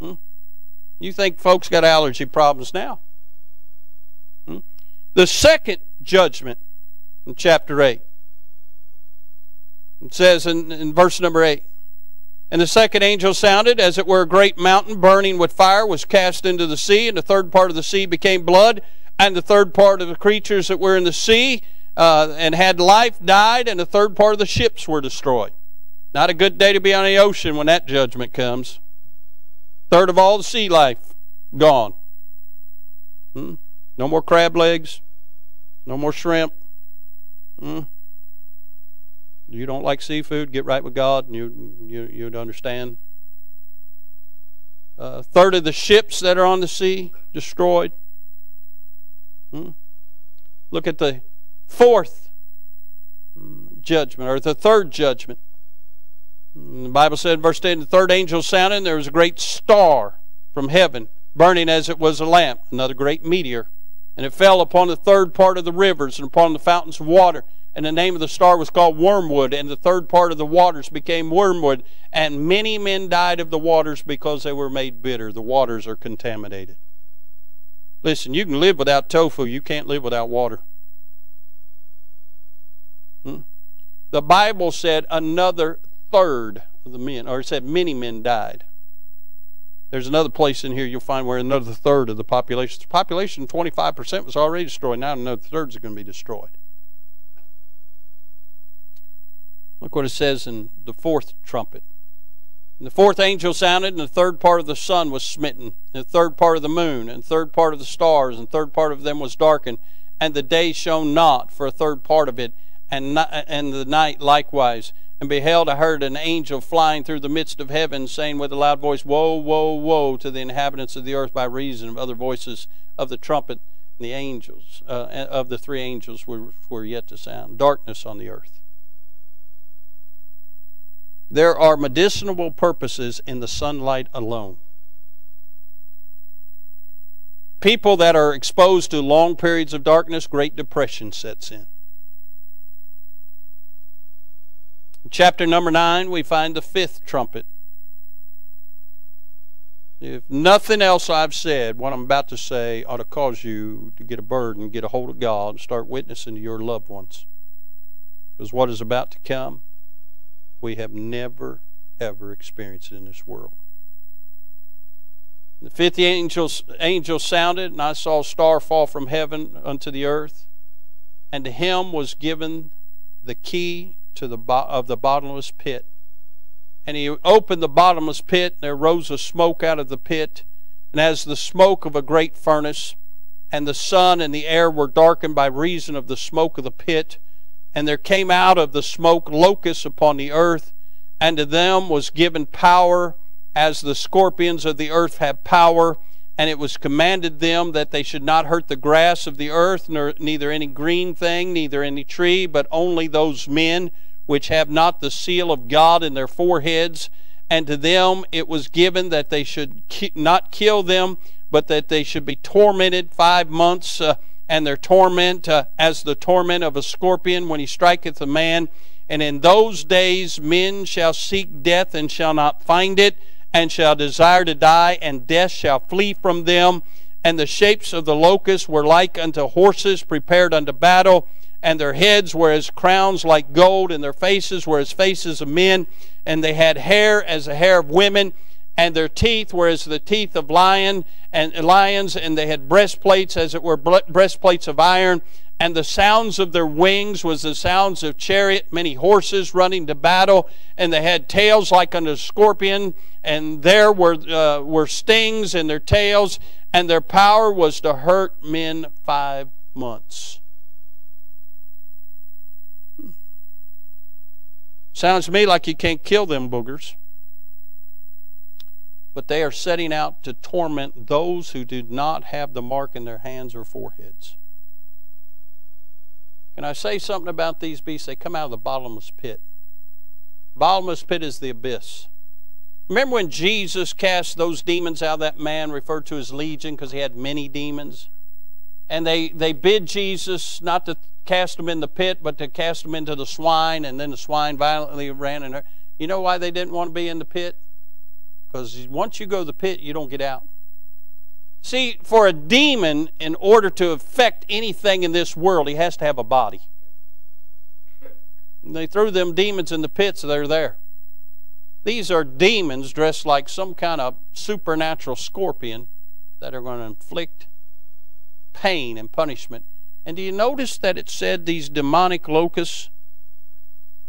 Hmm? You think folks got allergy problems now? Hmm? The second judgment in chapter 8. It says in, in verse number 8 And the second angel sounded, as it were a great mountain burning with fire was cast into the sea, and the third part of the sea became blood, and the third part of the creatures that were in the sea uh, and had life died, and a third part of the ships were destroyed. Not a good day to be on the ocean when that judgment comes. Third of all the sea life gone. Hmm? No more crab legs. No more shrimp. Hmm? You don't like seafood? Get right with God, and you you you'd understand. A uh, third of the ships that are on the sea destroyed. Hmm? Look at the fourth judgment, or the third judgment. The Bible said in verse 10 the third angel sounded, and there was a great star from heaven, burning as it was a lamp, another great meteor. And it fell upon the third part of the rivers and upon the fountains of water. And the name of the star was called Wormwood, and the third part of the waters became wormwood. And many men died of the waters because they were made bitter. The waters are contaminated. Listen, you can live without tofu, you can't live without water. Hmm? The Bible said another third of the men, or it said many men died. There's another place in here you'll find where another third of the population, the population 25% was already destroyed. Now another third is going to be destroyed. Look what it says in the fourth trumpet. And the fourth angel sounded, and the third part of the sun was smitten, and the third part of the moon, and the third part of the stars, and the third part of them was darkened, and the day shone not for a third part of it, and, and the night likewise. And beheld, I heard an angel flying through the midst of heaven, saying with a loud voice, Woe, woe, woe to the inhabitants of the earth by reason of other voices of the trumpet and the angels, uh, of the three angels which were yet to sound. Darkness on the earth. There are medicinal purposes in the sunlight alone. People that are exposed to long periods of darkness, Great Depression sets in. chapter number 9, we find the fifth trumpet. If nothing else I've said, what I'm about to say ought to cause you to get a burden, get a hold of God, and start witnessing to your loved ones. Because what is about to come, we have never, ever experienced in this world. The fifth angel, angel sounded, and I saw a star fall from heaven unto the earth, and to him was given the key to the of the bottomless pit. And he opened the bottomless pit, and there rose a smoke out of the pit, and as the smoke of a great furnace, and the sun and the air were darkened by reason of the smoke of the pit. And there came out of the smoke locusts upon the earth, and to them was given power, as the scorpions of the earth have power. And it was commanded them that they should not hurt the grass of the earth, nor neither any green thing, neither any tree, but only those men which have not the seal of God in their foreheads. And to them it was given that they should not kill them, but that they should be tormented five months, uh, and their torment uh, as the torment of a scorpion when he striketh a man. And in those days men shall seek death and shall not find it, and shall desire to die, and death shall flee from them. And the shapes of the locusts were like unto horses prepared unto battle, and their heads were as crowns like gold, and their faces were as faces of men, and they had hair as the hair of women and their teeth were as the teeth of lion and lions, and they had breastplates as it were breastplates of iron. And the sounds of their wings was the sounds of chariot, many horses running to battle, and they had tails like unto a scorpion, and there were uh, were stings in their tails, and their power was to hurt men five months. Sounds to me like you can't kill them boogers but they are setting out to torment those who do not have the mark in their hands or foreheads. Can I say something about these beasts? They come out of the bottomless pit. Bottomless pit is the abyss. Remember when Jesus cast those demons out of that man, referred to as legion because he had many demons? And they, they bid Jesus not to cast them in the pit, but to cast them into the swine, and then the swine violently ran and hurt. You know why they didn't want to be in the pit? Because once you go to the pit, you don't get out. See, for a demon, in order to affect anything in this world, he has to have a body. And they threw them demons in the pits, they're there. These are demons dressed like some kind of supernatural scorpion that are going to inflict pain and punishment. And do you notice that it said these demonic locusts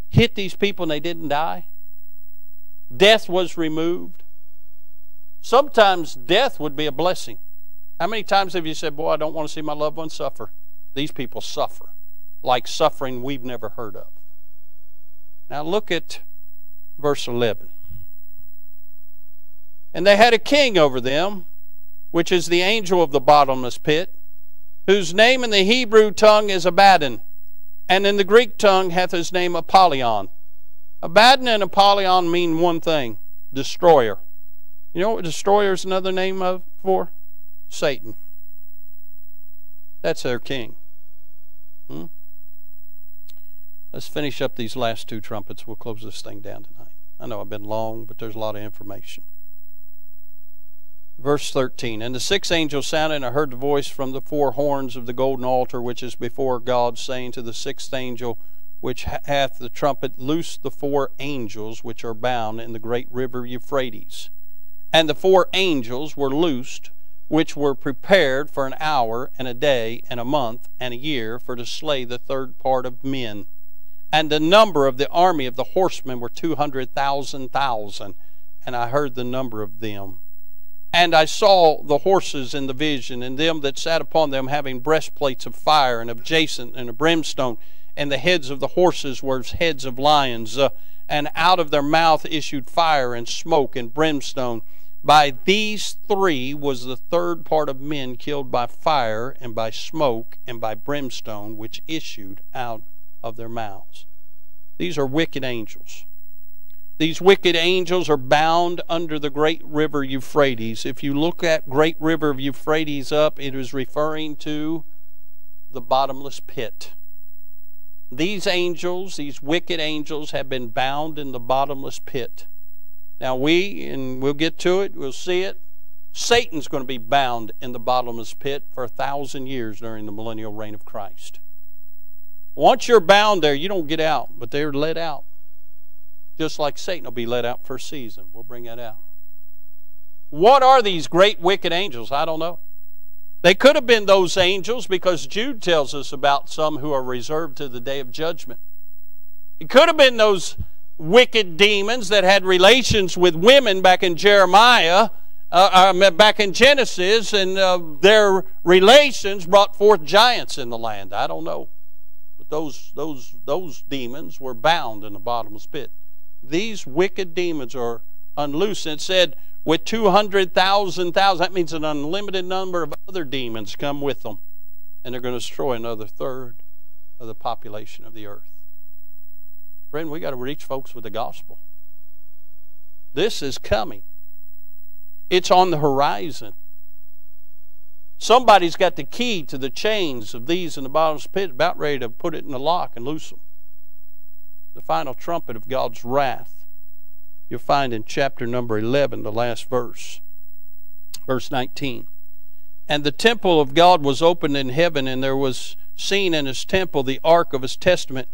hit these people and they didn't die? Death was removed. Sometimes death would be a blessing. How many times have you said, Boy, I don't want to see my loved one suffer? These people suffer like suffering we've never heard of. Now look at verse 11. And they had a king over them, which is the angel of the bottomless pit, whose name in the Hebrew tongue is Abaddon, and in the Greek tongue hath his name Apollyon. Abaddon and Apollyon mean one thing destroyer. You know what destroyer is another name of for? Satan. That's their king. Hmm? Let's finish up these last two trumpets. We'll close this thing down tonight. I know I've been long, but there's a lot of information. Verse 13 And the sixth angel sounded, and I heard the voice from the four horns of the golden altar which is before God, saying to the sixth angel, which hath the trumpet, Loose the four angels which are bound in the great river Euphrates and the four angels were loosed, which were prepared for an hour and a day and a month and a year for to slay the third part of men. And the number of the army of the horsemen were two hundred thousand thousand. And I heard the number of them. And I saw the horses in the vision, and them that sat upon them having breastplates of fire and of jacinth and of brimstone, and the heads of the horses were heads of lions. Uh, and out of their mouth issued fire and smoke and brimstone by these three was the third part of men killed by fire and by smoke and by brimstone, which issued out of their mouths. These are wicked angels. These wicked angels are bound under the great river Euphrates. If you look at great river of Euphrates up, it is referring to the bottomless pit. These angels, these wicked angels, have been bound in the bottomless pit. Now, we, and we'll get to it, we'll see it. Satan's going to be bound in the bottomless pit for a thousand years during the millennial reign of Christ. Once you're bound there, you don't get out, but they're let out. Just like Satan will be let out for a season. We'll bring that out. What are these great wicked angels? I don't know. They could have been those angels because Jude tells us about some who are reserved to the day of judgment. It could have been those wicked demons that had relations with women back in Jeremiah, uh, uh, back in Genesis, and uh, their relations brought forth giants in the land. I don't know. But those, those, those demons were bound in the bottomless pit. These wicked demons are unloosed. And it said, with 200,000, that means an unlimited number of other demons come with them. And they're going to destroy another third of the population of the earth. Friend, we got to reach folks with the gospel. This is coming. It's on the horizon. Somebody's got the key to the chains of these in the bottomless pit, about ready to put it in the lock and loose them. The final trumpet of God's wrath you'll find in chapter number 11, the last verse, verse 19. And the temple of God was opened in heaven, and there was seen in his temple the ark of his testament.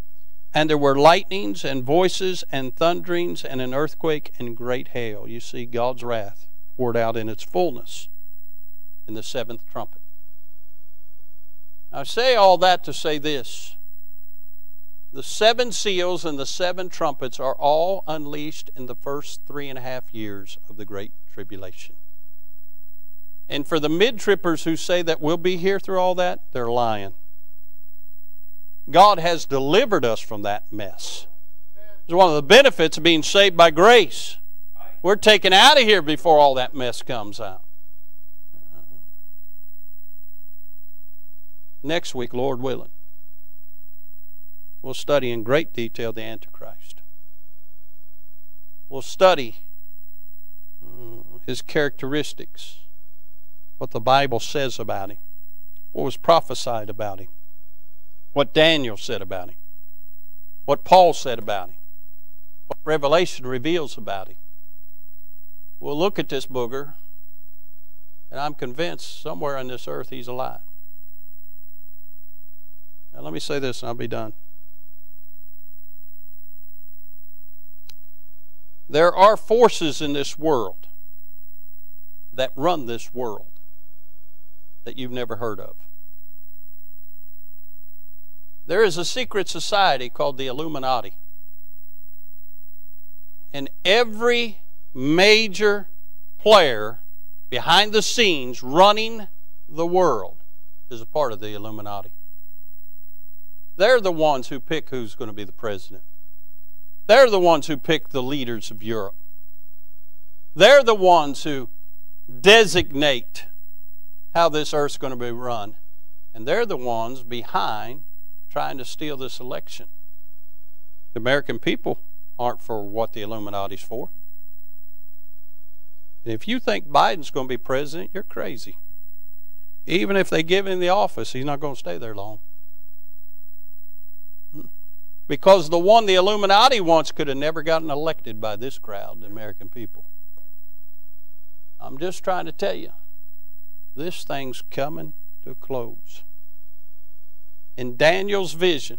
And there were lightnings and voices and thunderings and an earthquake and great hail. You see God's wrath poured out in its fullness in the seventh trumpet. I say all that to say this the seven seals and the seven trumpets are all unleashed in the first three and a half years of the Great Tribulation. And for the mid trippers who say that we'll be here through all that, they're lying. God has delivered us from that mess. It's one of the benefits of being saved by grace. We're taken out of here before all that mess comes out. Next week, Lord willing, We'll study in great detail the Antichrist. We'll study uh, his characteristics, what the Bible says about him, what was prophesied about him, what Daniel said about him, what Paul said about him, what Revelation reveals about him. We'll look at this booger, and I'm convinced somewhere on this earth he's alive. Now, let me say this, and I'll be done. There are forces in this world that run this world that you've never heard of. There is a secret society called the Illuminati. And every major player behind the scenes running the world is a part of the Illuminati. They're the ones who pick who's going to be the president. They're the ones who pick the leaders of Europe. They're the ones who designate how this earth's going to be run. And they're the ones behind trying to steal this election. The American people aren't for what the Illuminati's for. And if you think Biden's going to be president, you're crazy. Even if they give him the office, he's not going to stay there long. Because the one the Illuminati wants could have never gotten elected by this crowd, the American people. I'm just trying to tell you, this thing's coming to a close. In Daniel's vision,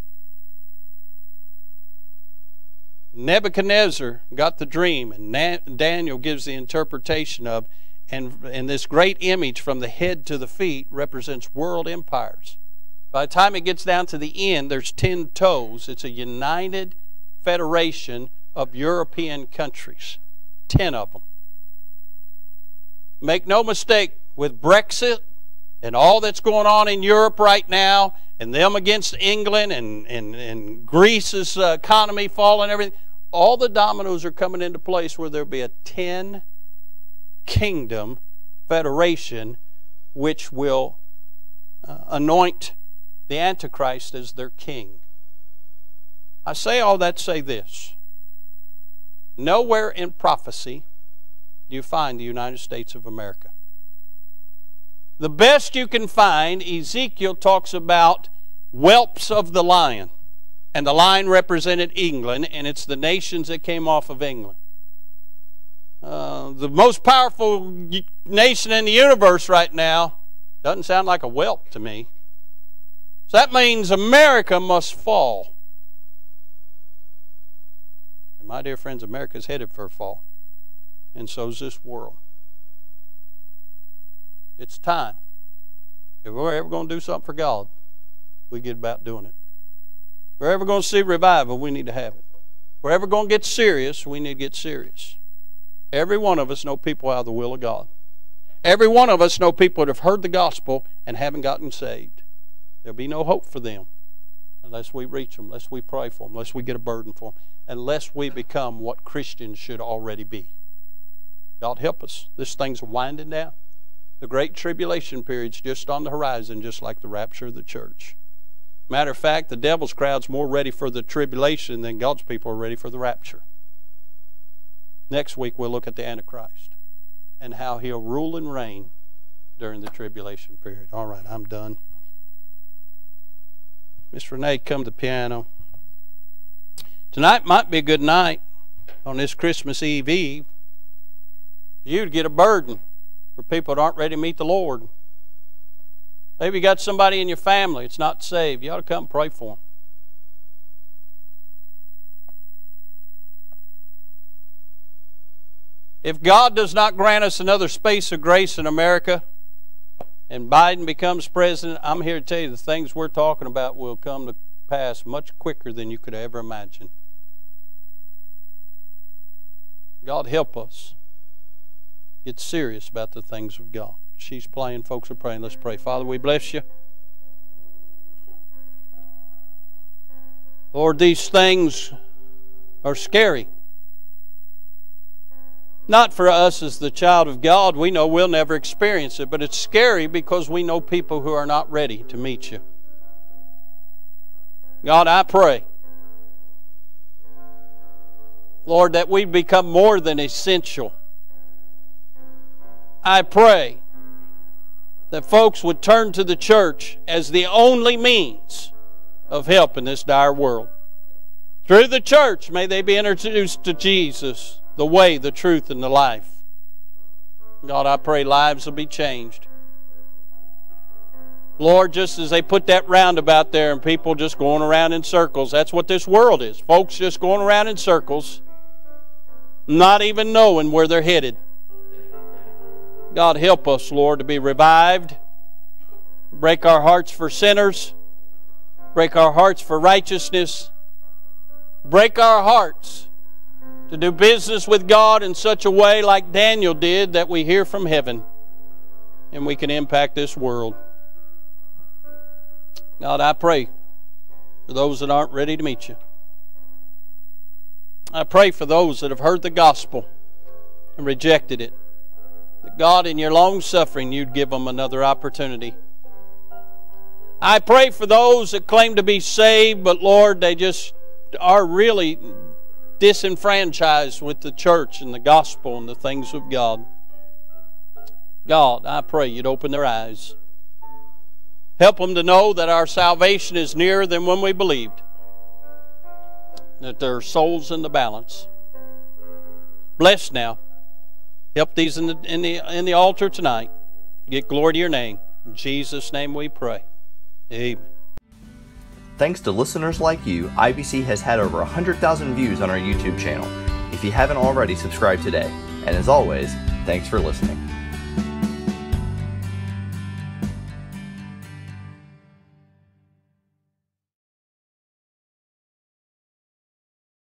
Nebuchadnezzar got the dream, and Daniel gives the interpretation of, and, and this great image from the head to the feet represents world empires. By the time it gets down to the end, there's 10 toes. It's a united federation of European countries, 10 of them. Make no mistake, with Brexit and all that's going on in Europe right now, and them against England and, and, and Greece's uh, economy falling, everything, all the dominoes are coming into place where there'll be a 10 kingdom federation which will uh, anoint the Antichrist as their king. I say all that say this. Nowhere in prophecy do you find the United States of America. The best you can find, Ezekiel talks about whelps of the lion. And the lion represented England, and it's the nations that came off of England. Uh, the most powerful nation in the universe right now doesn't sound like a whelp to me. So that means America must fall. And my dear friends, America is headed for a fall. And so is this world. It's time. If we're ever going to do something for God, we get about doing it. If we're ever going to see revival, we need to have it. If we're ever going to get serious, we need to get serious. Every one of us know people out of the will of God. Every one of us know people that have heard the gospel and haven't gotten saved. There'll be no hope for them unless we reach them, unless we pray for them, unless we get a burden for them, unless we become what Christians should already be. God help us. This thing's winding down. The great tribulation period's just on the horizon, just like the rapture of the church. Matter of fact, the devil's crowd's more ready for the tribulation than God's people are ready for the rapture. Next week, we'll look at the Antichrist and how he'll rule and reign during the tribulation period. All right, I'm done. Miss Renee, come to the piano. Tonight might be a good night on this Christmas Eve Eve. You'd get a burden for people that aren't ready to meet the Lord. Maybe you got somebody in your family that's not saved. You ought to come and pray for them. If God does not grant us another space of grace in America and Biden becomes president, I'm here to tell you the things we're talking about will come to pass much quicker than you could ever imagine. God help us get serious about the things of God. She's playing, folks are praying. Let's pray. Father, we bless you. Lord, these things are scary. Not for us as the child of God. We know we'll never experience it, but it's scary because we know people who are not ready to meet you. God, I pray, Lord, that we become more than essential I pray that folks would turn to the church as the only means of help in this dire world. Through the church, may they be introduced to Jesus, the way, the truth, and the life. God, I pray lives will be changed. Lord, just as they put that roundabout there and people just going around in circles, that's what this world is. Folks just going around in circles, not even knowing where they're headed. God, help us, Lord, to be revived. Break our hearts for sinners. Break our hearts for righteousness. Break our hearts to do business with God in such a way, like Daniel did, that we hear from heaven and we can impact this world. God, I pray for those that aren't ready to meet you. I pray for those that have heard the gospel and rejected it God, in your long suffering, you'd give them another opportunity. I pray for those that claim to be saved, but Lord, they just are really disenfranchised with the church and the gospel and the things of God. God, I pray you'd open their eyes. Help them to know that our salvation is nearer than when we believed, that there are souls in the balance. Bless now. Help these in the, in the, in the altar tonight. Get glory to your name. In Jesus' name we pray. Amen. Thanks to listeners like you, IBC has had over 100,000 views on our YouTube channel. If you haven't already, subscribe today. And as always, thanks for listening.